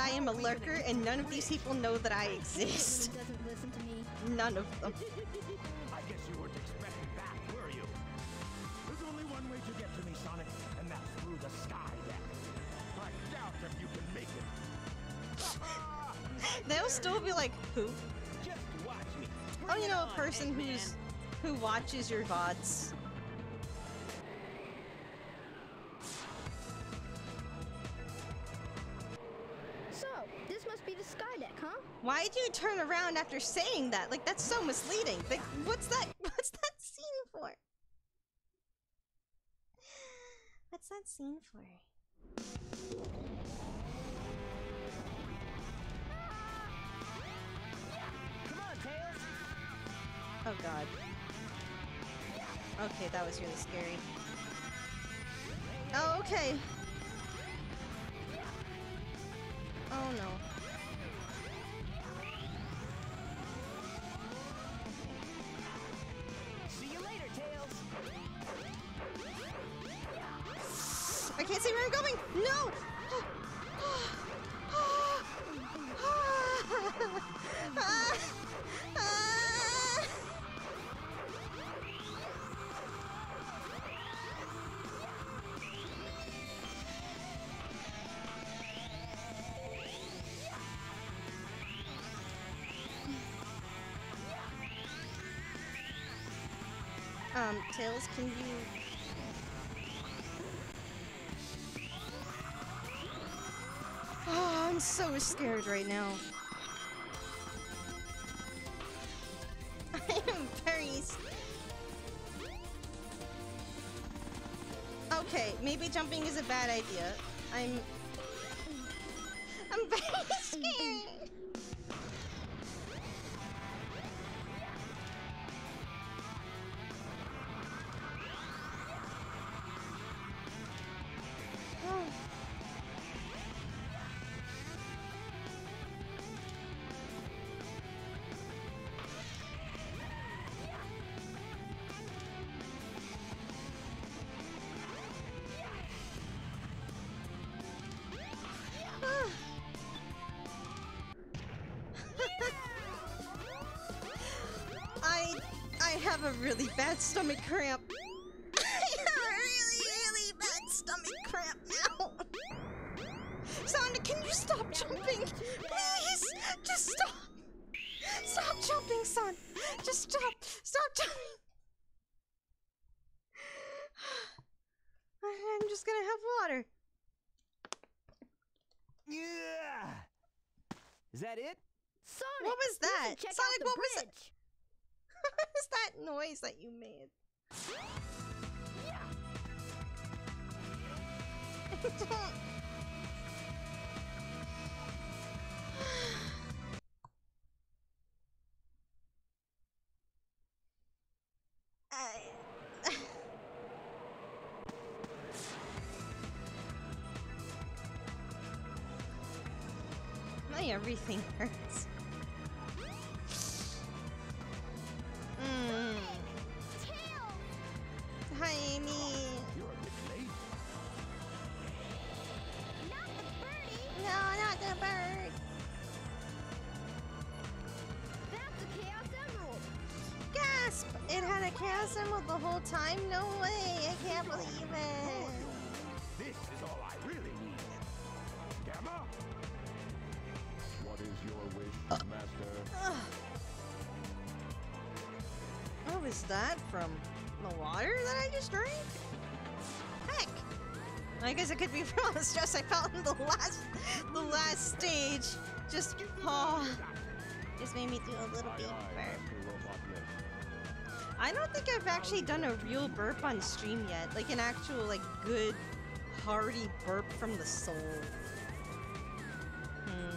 I am a lurker and none of these people know that I exist. doesn't listen to me. None of them. <laughs> I guess you weren't expecting that, were you? There's only one way to get to me, Sonic, and that's through the sky deck. I doubt if you can make it. <laughs> They'll still be like, who? Just watch me. Oh, you know, a person Eggman. who's who watches your VODs. Huh? Why'd you turn around after saying that? Like that's so misleading. Like what's that <laughs> what's that scene for? What's that scene for? Oh god. Okay, that was really scary. Oh, okay. Oh no. Can you Oh, I'm so scared right now. <laughs> I am very. Okay, maybe jumping is a bad idea. I'm. <laughs> I'm very <laughs> scared. Have a really bad stomach cramp. Everything <laughs> hurts. Mm. Hi, late. No, not the bird. Gasp! It had a chaos emerald the whole time? No way! I can't believe it. It could be <laughs> from all the stress I felt in the last, the last stage. Just, oh, just made me do a little Aye, burp. I don't think I've actually done a real burp on stream yet. Like an actual, like, good, hearty burp from the soul. Hmm.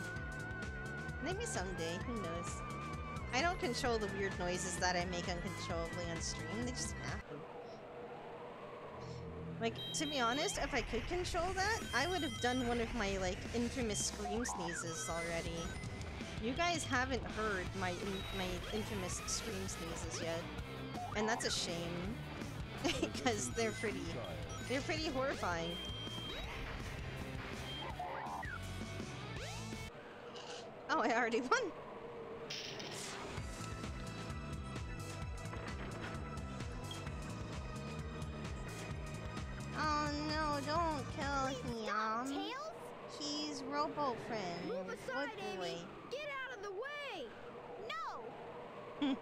Maybe someday, who knows? I don't control the weird noises that I make uncontrollably on stream, they just happen. Like, to be honest, if I could control that, I would have done one of my, like, infamous scream sneezes already. You guys haven't heard my in my infamous scream sneezes yet. And that's a shame. <laughs> because they're pretty... They're pretty horrifying. Oh, I already won!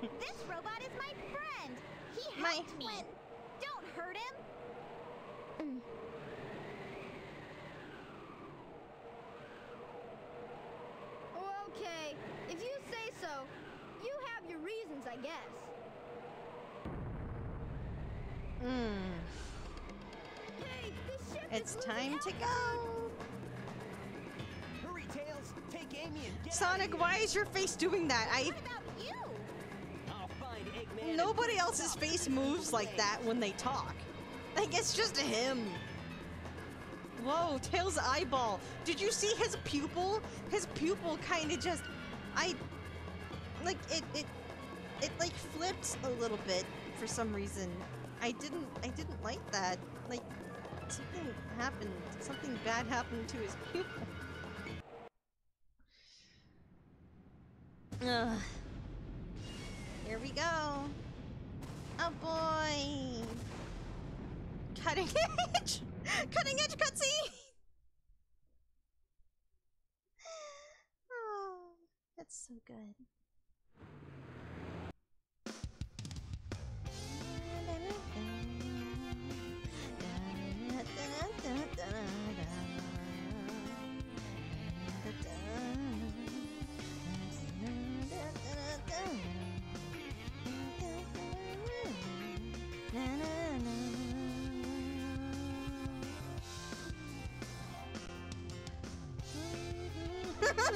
This robot is my friend! He My helped me! Don't hurt him! Mm. Okay, if you say so, you have your reasons, I guess. Mm. Hey, this ship It's is time to go. Hurry, Tails! Take Amy and get Sonic, why is your face doing that? I nobody else's face moves like that when they talk. Like it's just him. Whoa, Tails' eyeball. Did you see his pupil? His pupil kind of just, I, like it, it, it like flipped a little bit for some reason. I didn't, I didn't like that. Like something happened. Something bad happened to his pupil. Ugh. Here we go. Oh boy. Cutting <laughs> edge. Cutting edge cutscene. <sighs> oh, that's so good.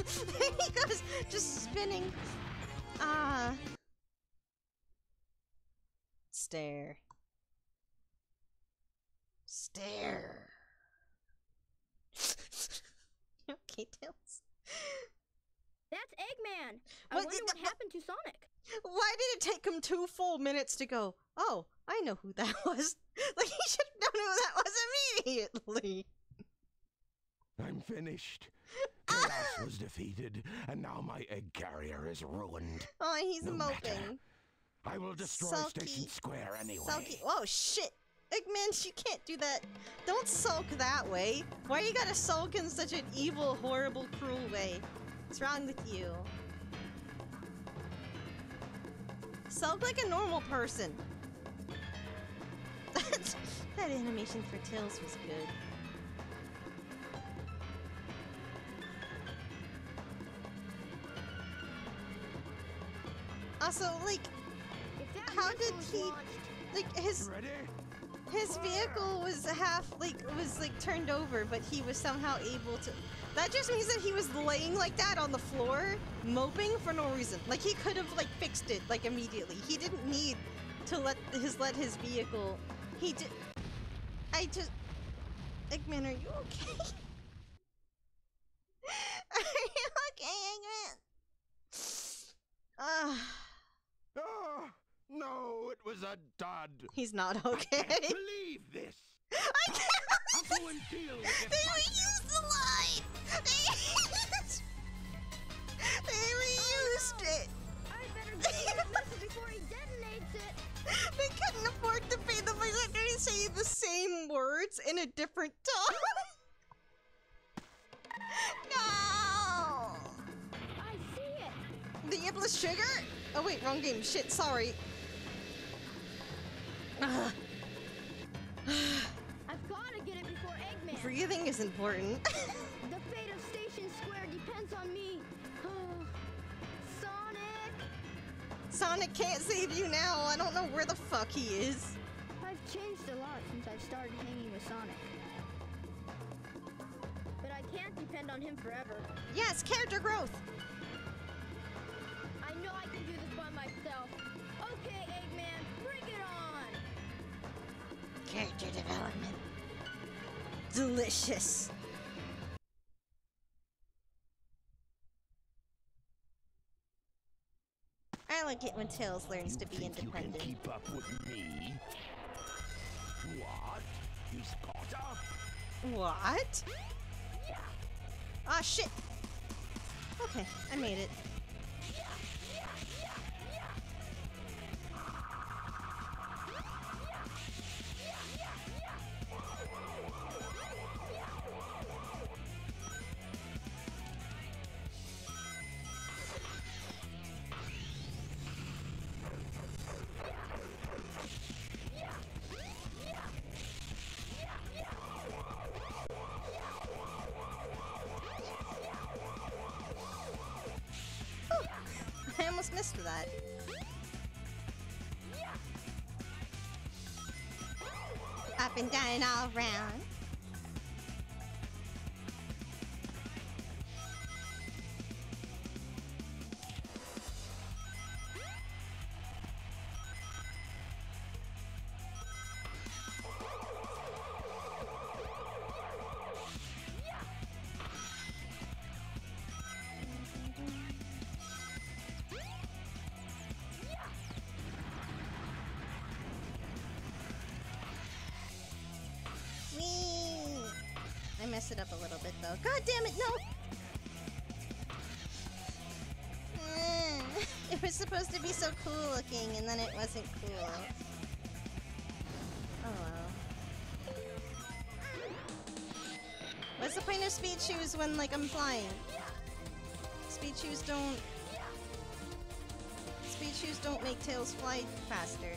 <laughs> he goes just spinning. Ah. Stare. Stare. <laughs> okay, Tails. That's Eggman! I What wonder what happened to Sonic. Why did it take him two full minutes to go? Oh, I know who that <laughs> was. Like he should have known who that was immediately. I'm finished. Chaos was defeated, and now my egg carrier is ruined. Oh, he's No matter. moping. I will destroy Sulky. Station Square anyway. Sulky. Oh shit! Eggman, you can't do that. Don't sulk that way. Why you gotta sulk in such an evil, horrible, cruel way? What's wrong with you? Sulk like a normal person. That, <laughs> that animation for Tails was good. Also, like, How did he- like his his vehicle was half like was like turned over, but he was somehow able to. That just means that he was laying like that on the floor, moping for no reason. Like he could have like fixed it like immediately. He didn't need to let his let his vehicle. He did. I just. Eggman, are you okay? <laughs> are you okay, Eggman? <sighs> Ah, Oh, no, it was a dud. he's not I okay. can't believe this. I can't. I'll go and deal with it. They reused the line! They, they reused oh, it! I better get this before he detonates it! They couldn't afford to pay the voice actor to say the same words in a different tone! <laughs> no! I see it! The Yipless Sugar? Oh wait, wrong game. Shit, sorry. <sighs> I've gotta get it before Eggman! Breathing is important. <laughs> The fate of Station Square depends on me! <sighs> Sonic! Sonic can't save you now. I don't know where the fuck he is. I've changed a lot since I started hanging with Sonic. But I can't depend on him forever. Yes, character growth. Character development. Delicious. I like it when Tails learns You to be think independent. You can keep up with me? What? He's caught up. What? Ah, shit! Okay, I made it. Whew. Up and down all around. God damn it, no! <laughs> It was supposed to be so cool looking and then it wasn't cool. Oh well. What's the point of speed shoes when like I'm flying? Speed shoes don't Speed shoes don't make tails fly faster.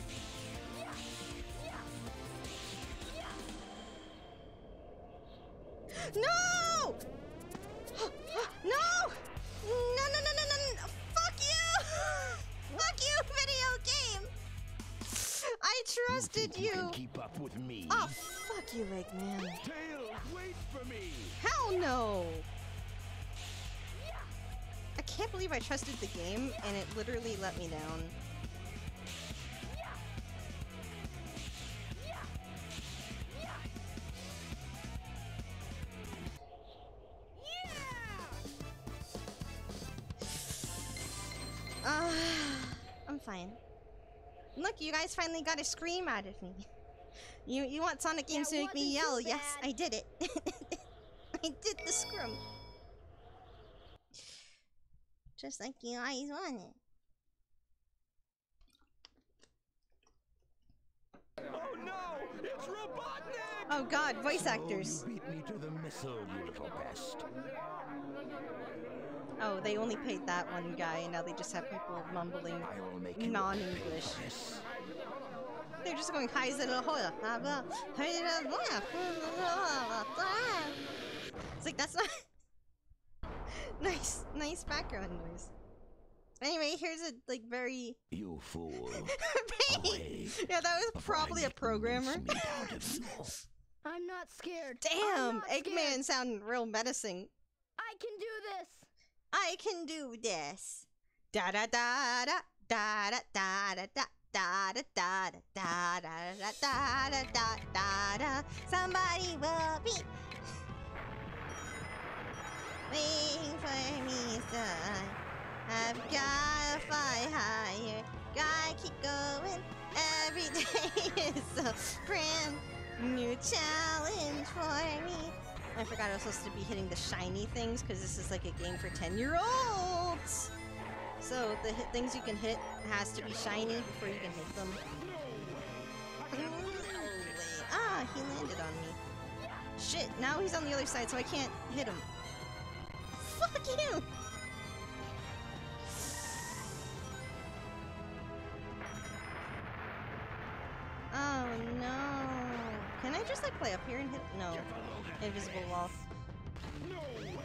Eggman. Tails, wait for me. Hell no! I can't believe I trusted the game and it literally let me down. Uh, I'm fine. Look, you guys finally got a scream out of me. You you want Sonic games That to make me yell? too Yes. I did it. <laughs> I did the scrum. Just like you always wanted. Oh no! It's Robotnik! Oh god, voice So actors. You beat me to the missile, you little pest. Oh, they only paid that one guy, and now they just have people mumbling I will make you non-English. Pay for this. <laughs> They're just going "Hi, Zeta Hoya." blah, blah, hi, Zeta Hoya, blah, blah, blah." It's like that's not <laughs> nice, nice background noise. Anyway, here's a like very You fool. <laughs> Yeah, that was probably a programmer. mincemeat out of you. I'm not scared. Damn, not Eggman scared. sounding real menacing. I can do this. I can do this. Da da da da da da da da da. Da da da da da da da da da da Somebody will be waiting for me, son. I've gotta fly higher. Gotta keep going. Every <laughs> day is a brand new challenge for me. I forgot I was supposed to be hitting the shiny things because this is like a game for 10 year olds. So the hit things you can hit has to be shiny before you can hit them. No. Ah, he landed on me. Shit, now he's on the other side so I can't hit him. Fuck you! Oh no. Can I just like play up here and hit? No. Invisible wall. No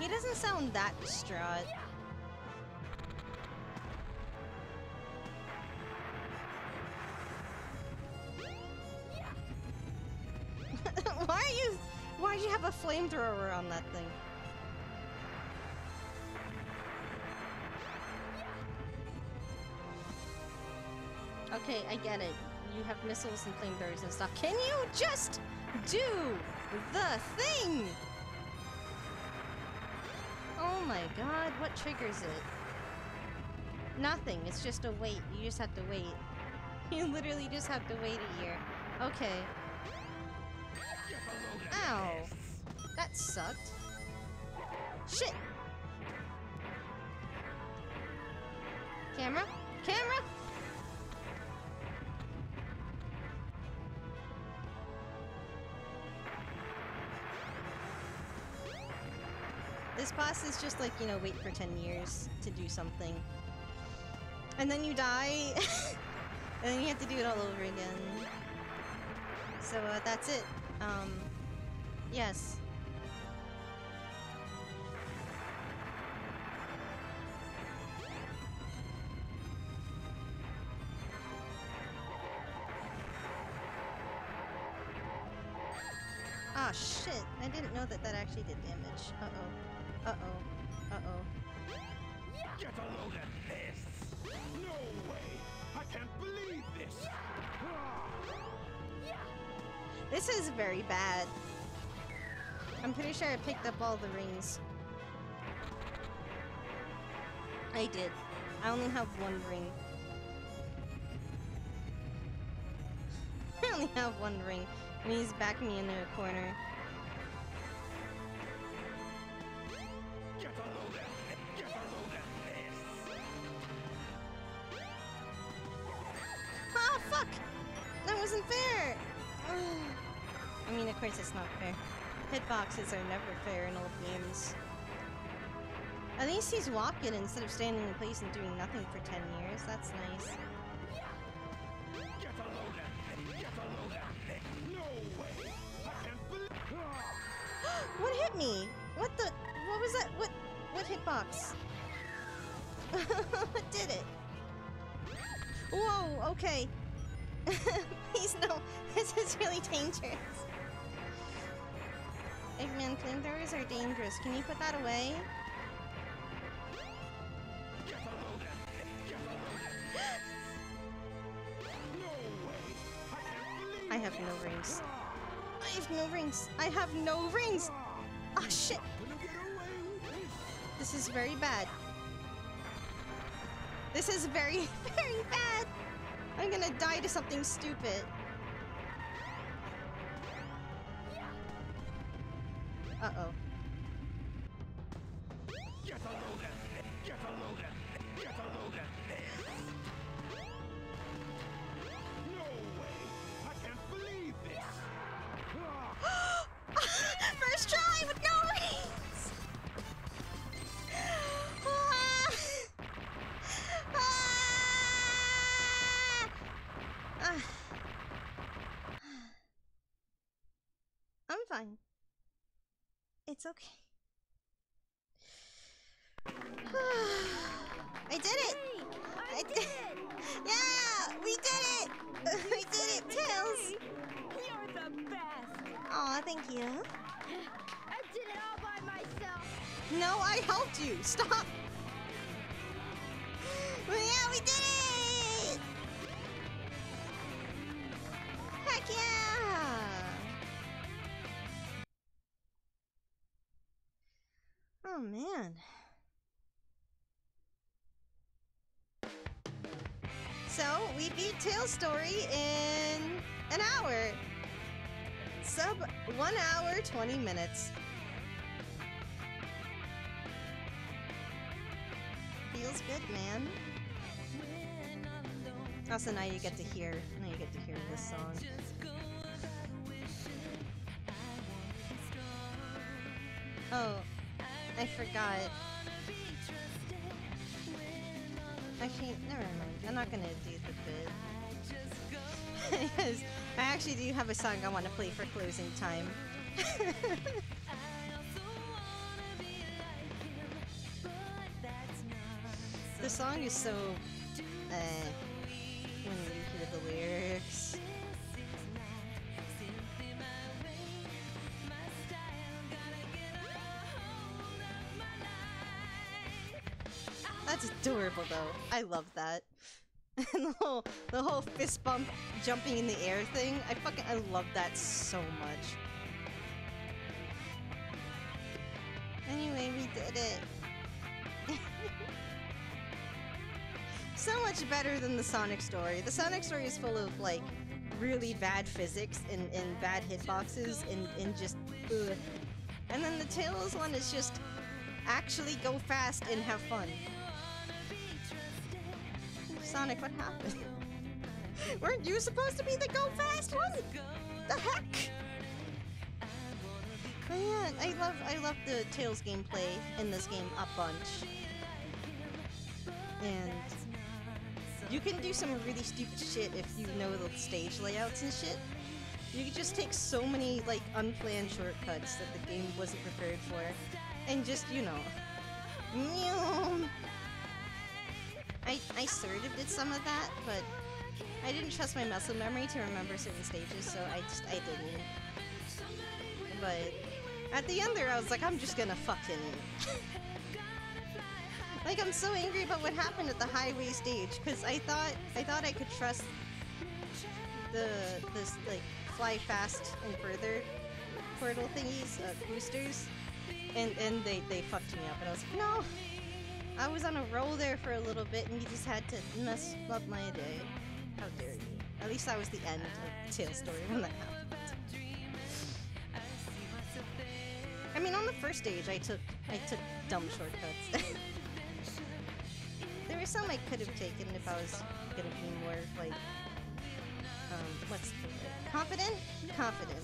He doesn't sound that distraught. <laughs> Why are you? Why do you have a flamethrower on that thing? Okay, I get it. You have missiles and flamethrowers and stuff. Can you just do the thing? Oh my god, what triggers it? Nothing, it's just a wait. You just have to wait. <laughs> You literally just have to wait a year. Okay. Ow. That sucked. Shit! Camera? Camera? This boss is just like, you know, wait for 10 years to do something. And then you die, <laughs> and then you have to do it all over again. So, uh, that's it. Um, yes. Ah, shit. I didn't know that that actually did damage. Uh-oh. Uh-oh. Uh-oh. Get a load of this! No way! I can't believe this! This is very bad. I'm pretty sure I picked up all the rings. I did. I only have one ring. <laughs> I only have one ring. And he's backing me into a corner. Course it's not fair. Hitboxes are never fair in old games. At least he's walking instead of standing in place and doing nothing for 10 years. That's nice. Get a load of Get a load of this! No way! I can't believe what hit me? What the? What was that? What? What hitbox? <laughs> what did it? Whoa, okay. <laughs> Please no, <laughs> this is really dangerous. Eggman flamethrowers are dangerous. Can you put that away? I have no rings. I have no rings. I have no rings. Ah, shit. With this! This is very bad. This is very, <laughs> very bad. I'm gonna die to something stupid. Uh-oh. Get a It's okay. <sighs> I did it! I did it! <laughs> Yeah! We did it! <laughs> we did it, Tails! You're the best! Aw, thank you. <laughs> I did it all by myself! No, I helped you. Stop. Man. So we beat Tail's story in an hour. Sub one hour, 20 minutes. Feels good, man. Also, now you get to hear, now you get to hear this song. Oh, I forgot. Actually, never mind. I'm not gonna do the bit. because <laughs> I actually do have a song I want to play for closing time. <laughs> the song is so eh when you hear the lyrics. Though. I love that. <laughs> and the whole the whole fist bump jumping in the air thing. I fucking I love that so much. Anyway, we did it. <laughs> so much better than the Sonic story. The Sonic story is full of like really bad physics and, and bad hitboxes and, and just ugh. And then the Tails one is just actually go fast and have fun. Sonic, what happened? <laughs> Weren't you supposed to be the go fast one? The heck? But I love I love the Tails gameplay in this game a bunch. And you can do some really stupid shit if you know the stage layouts and shit. You can just take so many like unplanned shortcuts that the game wasn't prepared for, and just you know. I I sort of did some of that, but I didn't trust my muscle memory to remember certain stages, so I just I didn't. But at the end there, I was like, I'm just gonna fucking. <laughs> like I'm so angry about what happened at the highway stage because I thought I thought I could trust the this like fly fast and further portal thingies, uh, boosters, and and they they fucked me up, and I was like, no. I was on a roll there for a little bit, and you just had to mess up my day. How dare you? At least that was the end of the Tail story when that happened. I mean, on the first stage, I took I took dumb shortcuts. <laughs> there were some I could have taken if I was gonna be more like, um, what's the word? confident? Confident.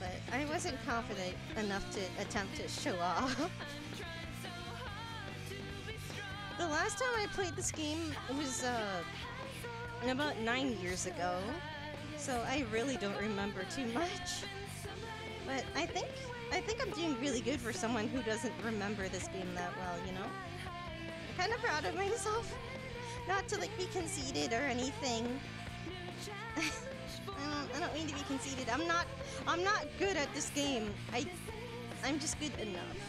But I wasn't confident enough to attempt to show off. <laughs> the last time I played this game was uh, about nine years ago, so I really don't remember too much. But I think I think I'm doing really good for someone who doesn't remember this game that well, you know? I'm kind of proud of myself. Not to like be conceited or anything. <laughs> I don't I don't mean to be conceited. I'm not I'm not good at this game. I I'm just good enough.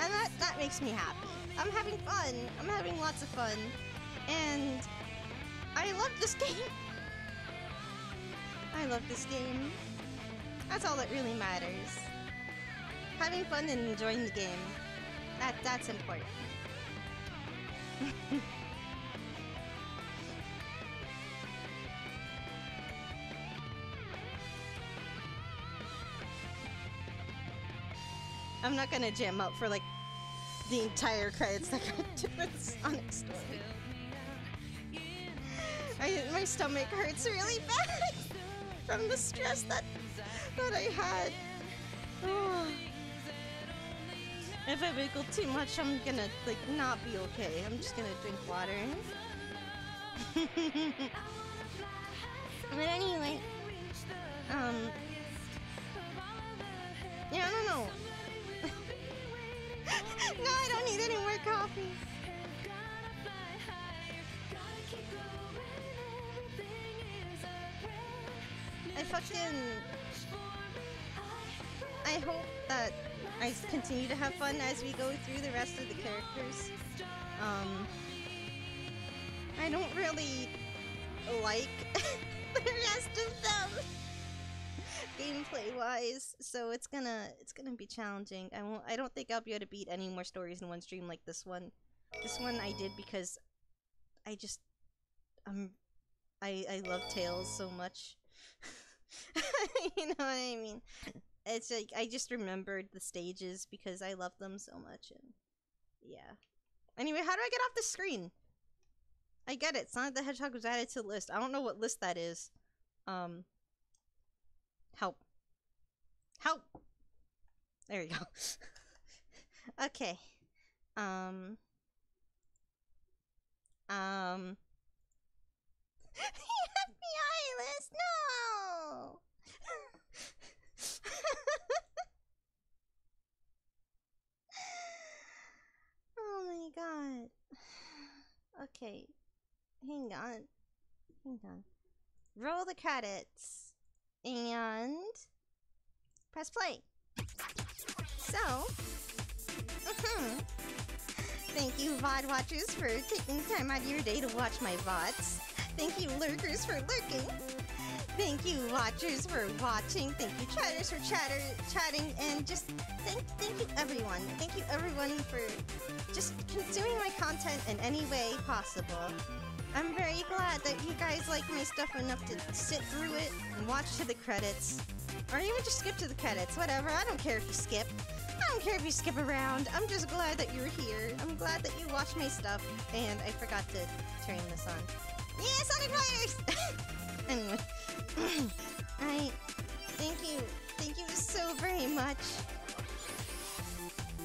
And that that makes me happy. I'm having fun. I'm having lots of fun. And I love this <laughs> game. I love this game. That's all that really matters. Having fun and enjoying the game. That that's important. <laughs> I'm not gonna jam up for like the entire credits that got to Sonic story. I, my stomach hurts really bad <laughs> from the stress that that I had. Oh. <sighs> If I wiggle too much, I'm gonna like not be okay. I'm just gonna drink water. <laughs> but anyway, um, yeah, I don't know. Coffee. I fucking. I hope that I continue to have fun as we go through the rest of the characters. Um, I don't really like <laughs> the rest of them <laughs> gameplay wise, so it's gonna it's gonna be challenging. I won't. I don't think I'll be able to beat any more stories in one stream like this one. This one I did because I just um I I love Tails so much. <laughs> you know what I mean? It's like I just remembered the stages because I love them so much and yeah. Anyway, how do I get off the screen? I get it. Sonic the Hedgehog was added to the list. I don't know what list that is. Um help. Help. There we go. <laughs> okay. Um um <laughs> FBI list. No. <laughs> oh my god. Okay. Hang on. Hang on. Roll the credits. And press play. So, mhm. thank you VOD watchers for taking time out of your day to watch my VODs. Thank you, lurkers, for lurking. Thank you, watchers, for watching. Thank you, chatters, for chatter, chatting, and just thank, thank you, everyone. Thank you, everyone, for just consuming my content in any way possible. I'm very glad that you guys like my stuff enough to sit through it and watch to the credits, or even just skip to the credits. Whatever. I don't care if you skip. I don't care if you skip around. I'm just glad that you're here. I'm glad that you watch my stuff. And I forgot to turn this on. Yeah, Sonic Riders! <laughs> anyway. <clears throat> I thank you. Thank you so very much.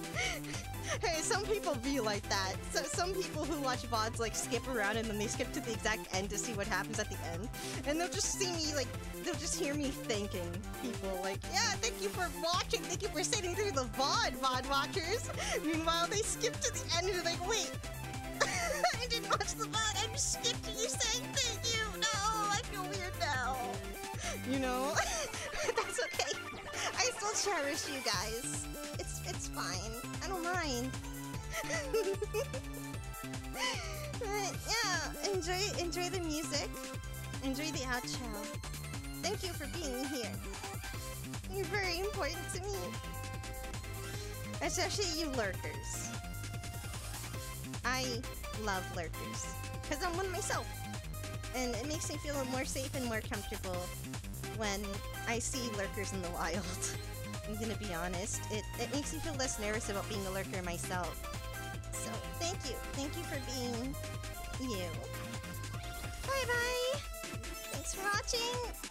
<laughs> hey, some people be like that. So some people who watch VODs like skip around and then they skip to the exact end to see what happens at the end. And they'll just see me like they'll just hear me thanking people like, yeah, thank you for watching, thank you for sitting through the VOD, VOD watchers. Meanwhile they skip to the end and they're like, wait, <laughs> I didn't watch the VOD, I just skipped you saying thank you. No, I feel weird now. You know? <laughs> That's okay. I still cherish you guys. It's it's fine. I don't mind. but <laughs> yeah, enjoy enjoy the music. Enjoy the outro. Thank you for being here. You're very important to me. Especially you lurkers. I love lurkers. Because I'm one myself. And it makes me feel more safe and more comfortable when I see lurkers in the wild. <laughs> I'm gonna be honest. It, it makes me feel less nervous about being a lurker myself. So, thank you. Thank you for being you. Bye-bye! Thanks for watching!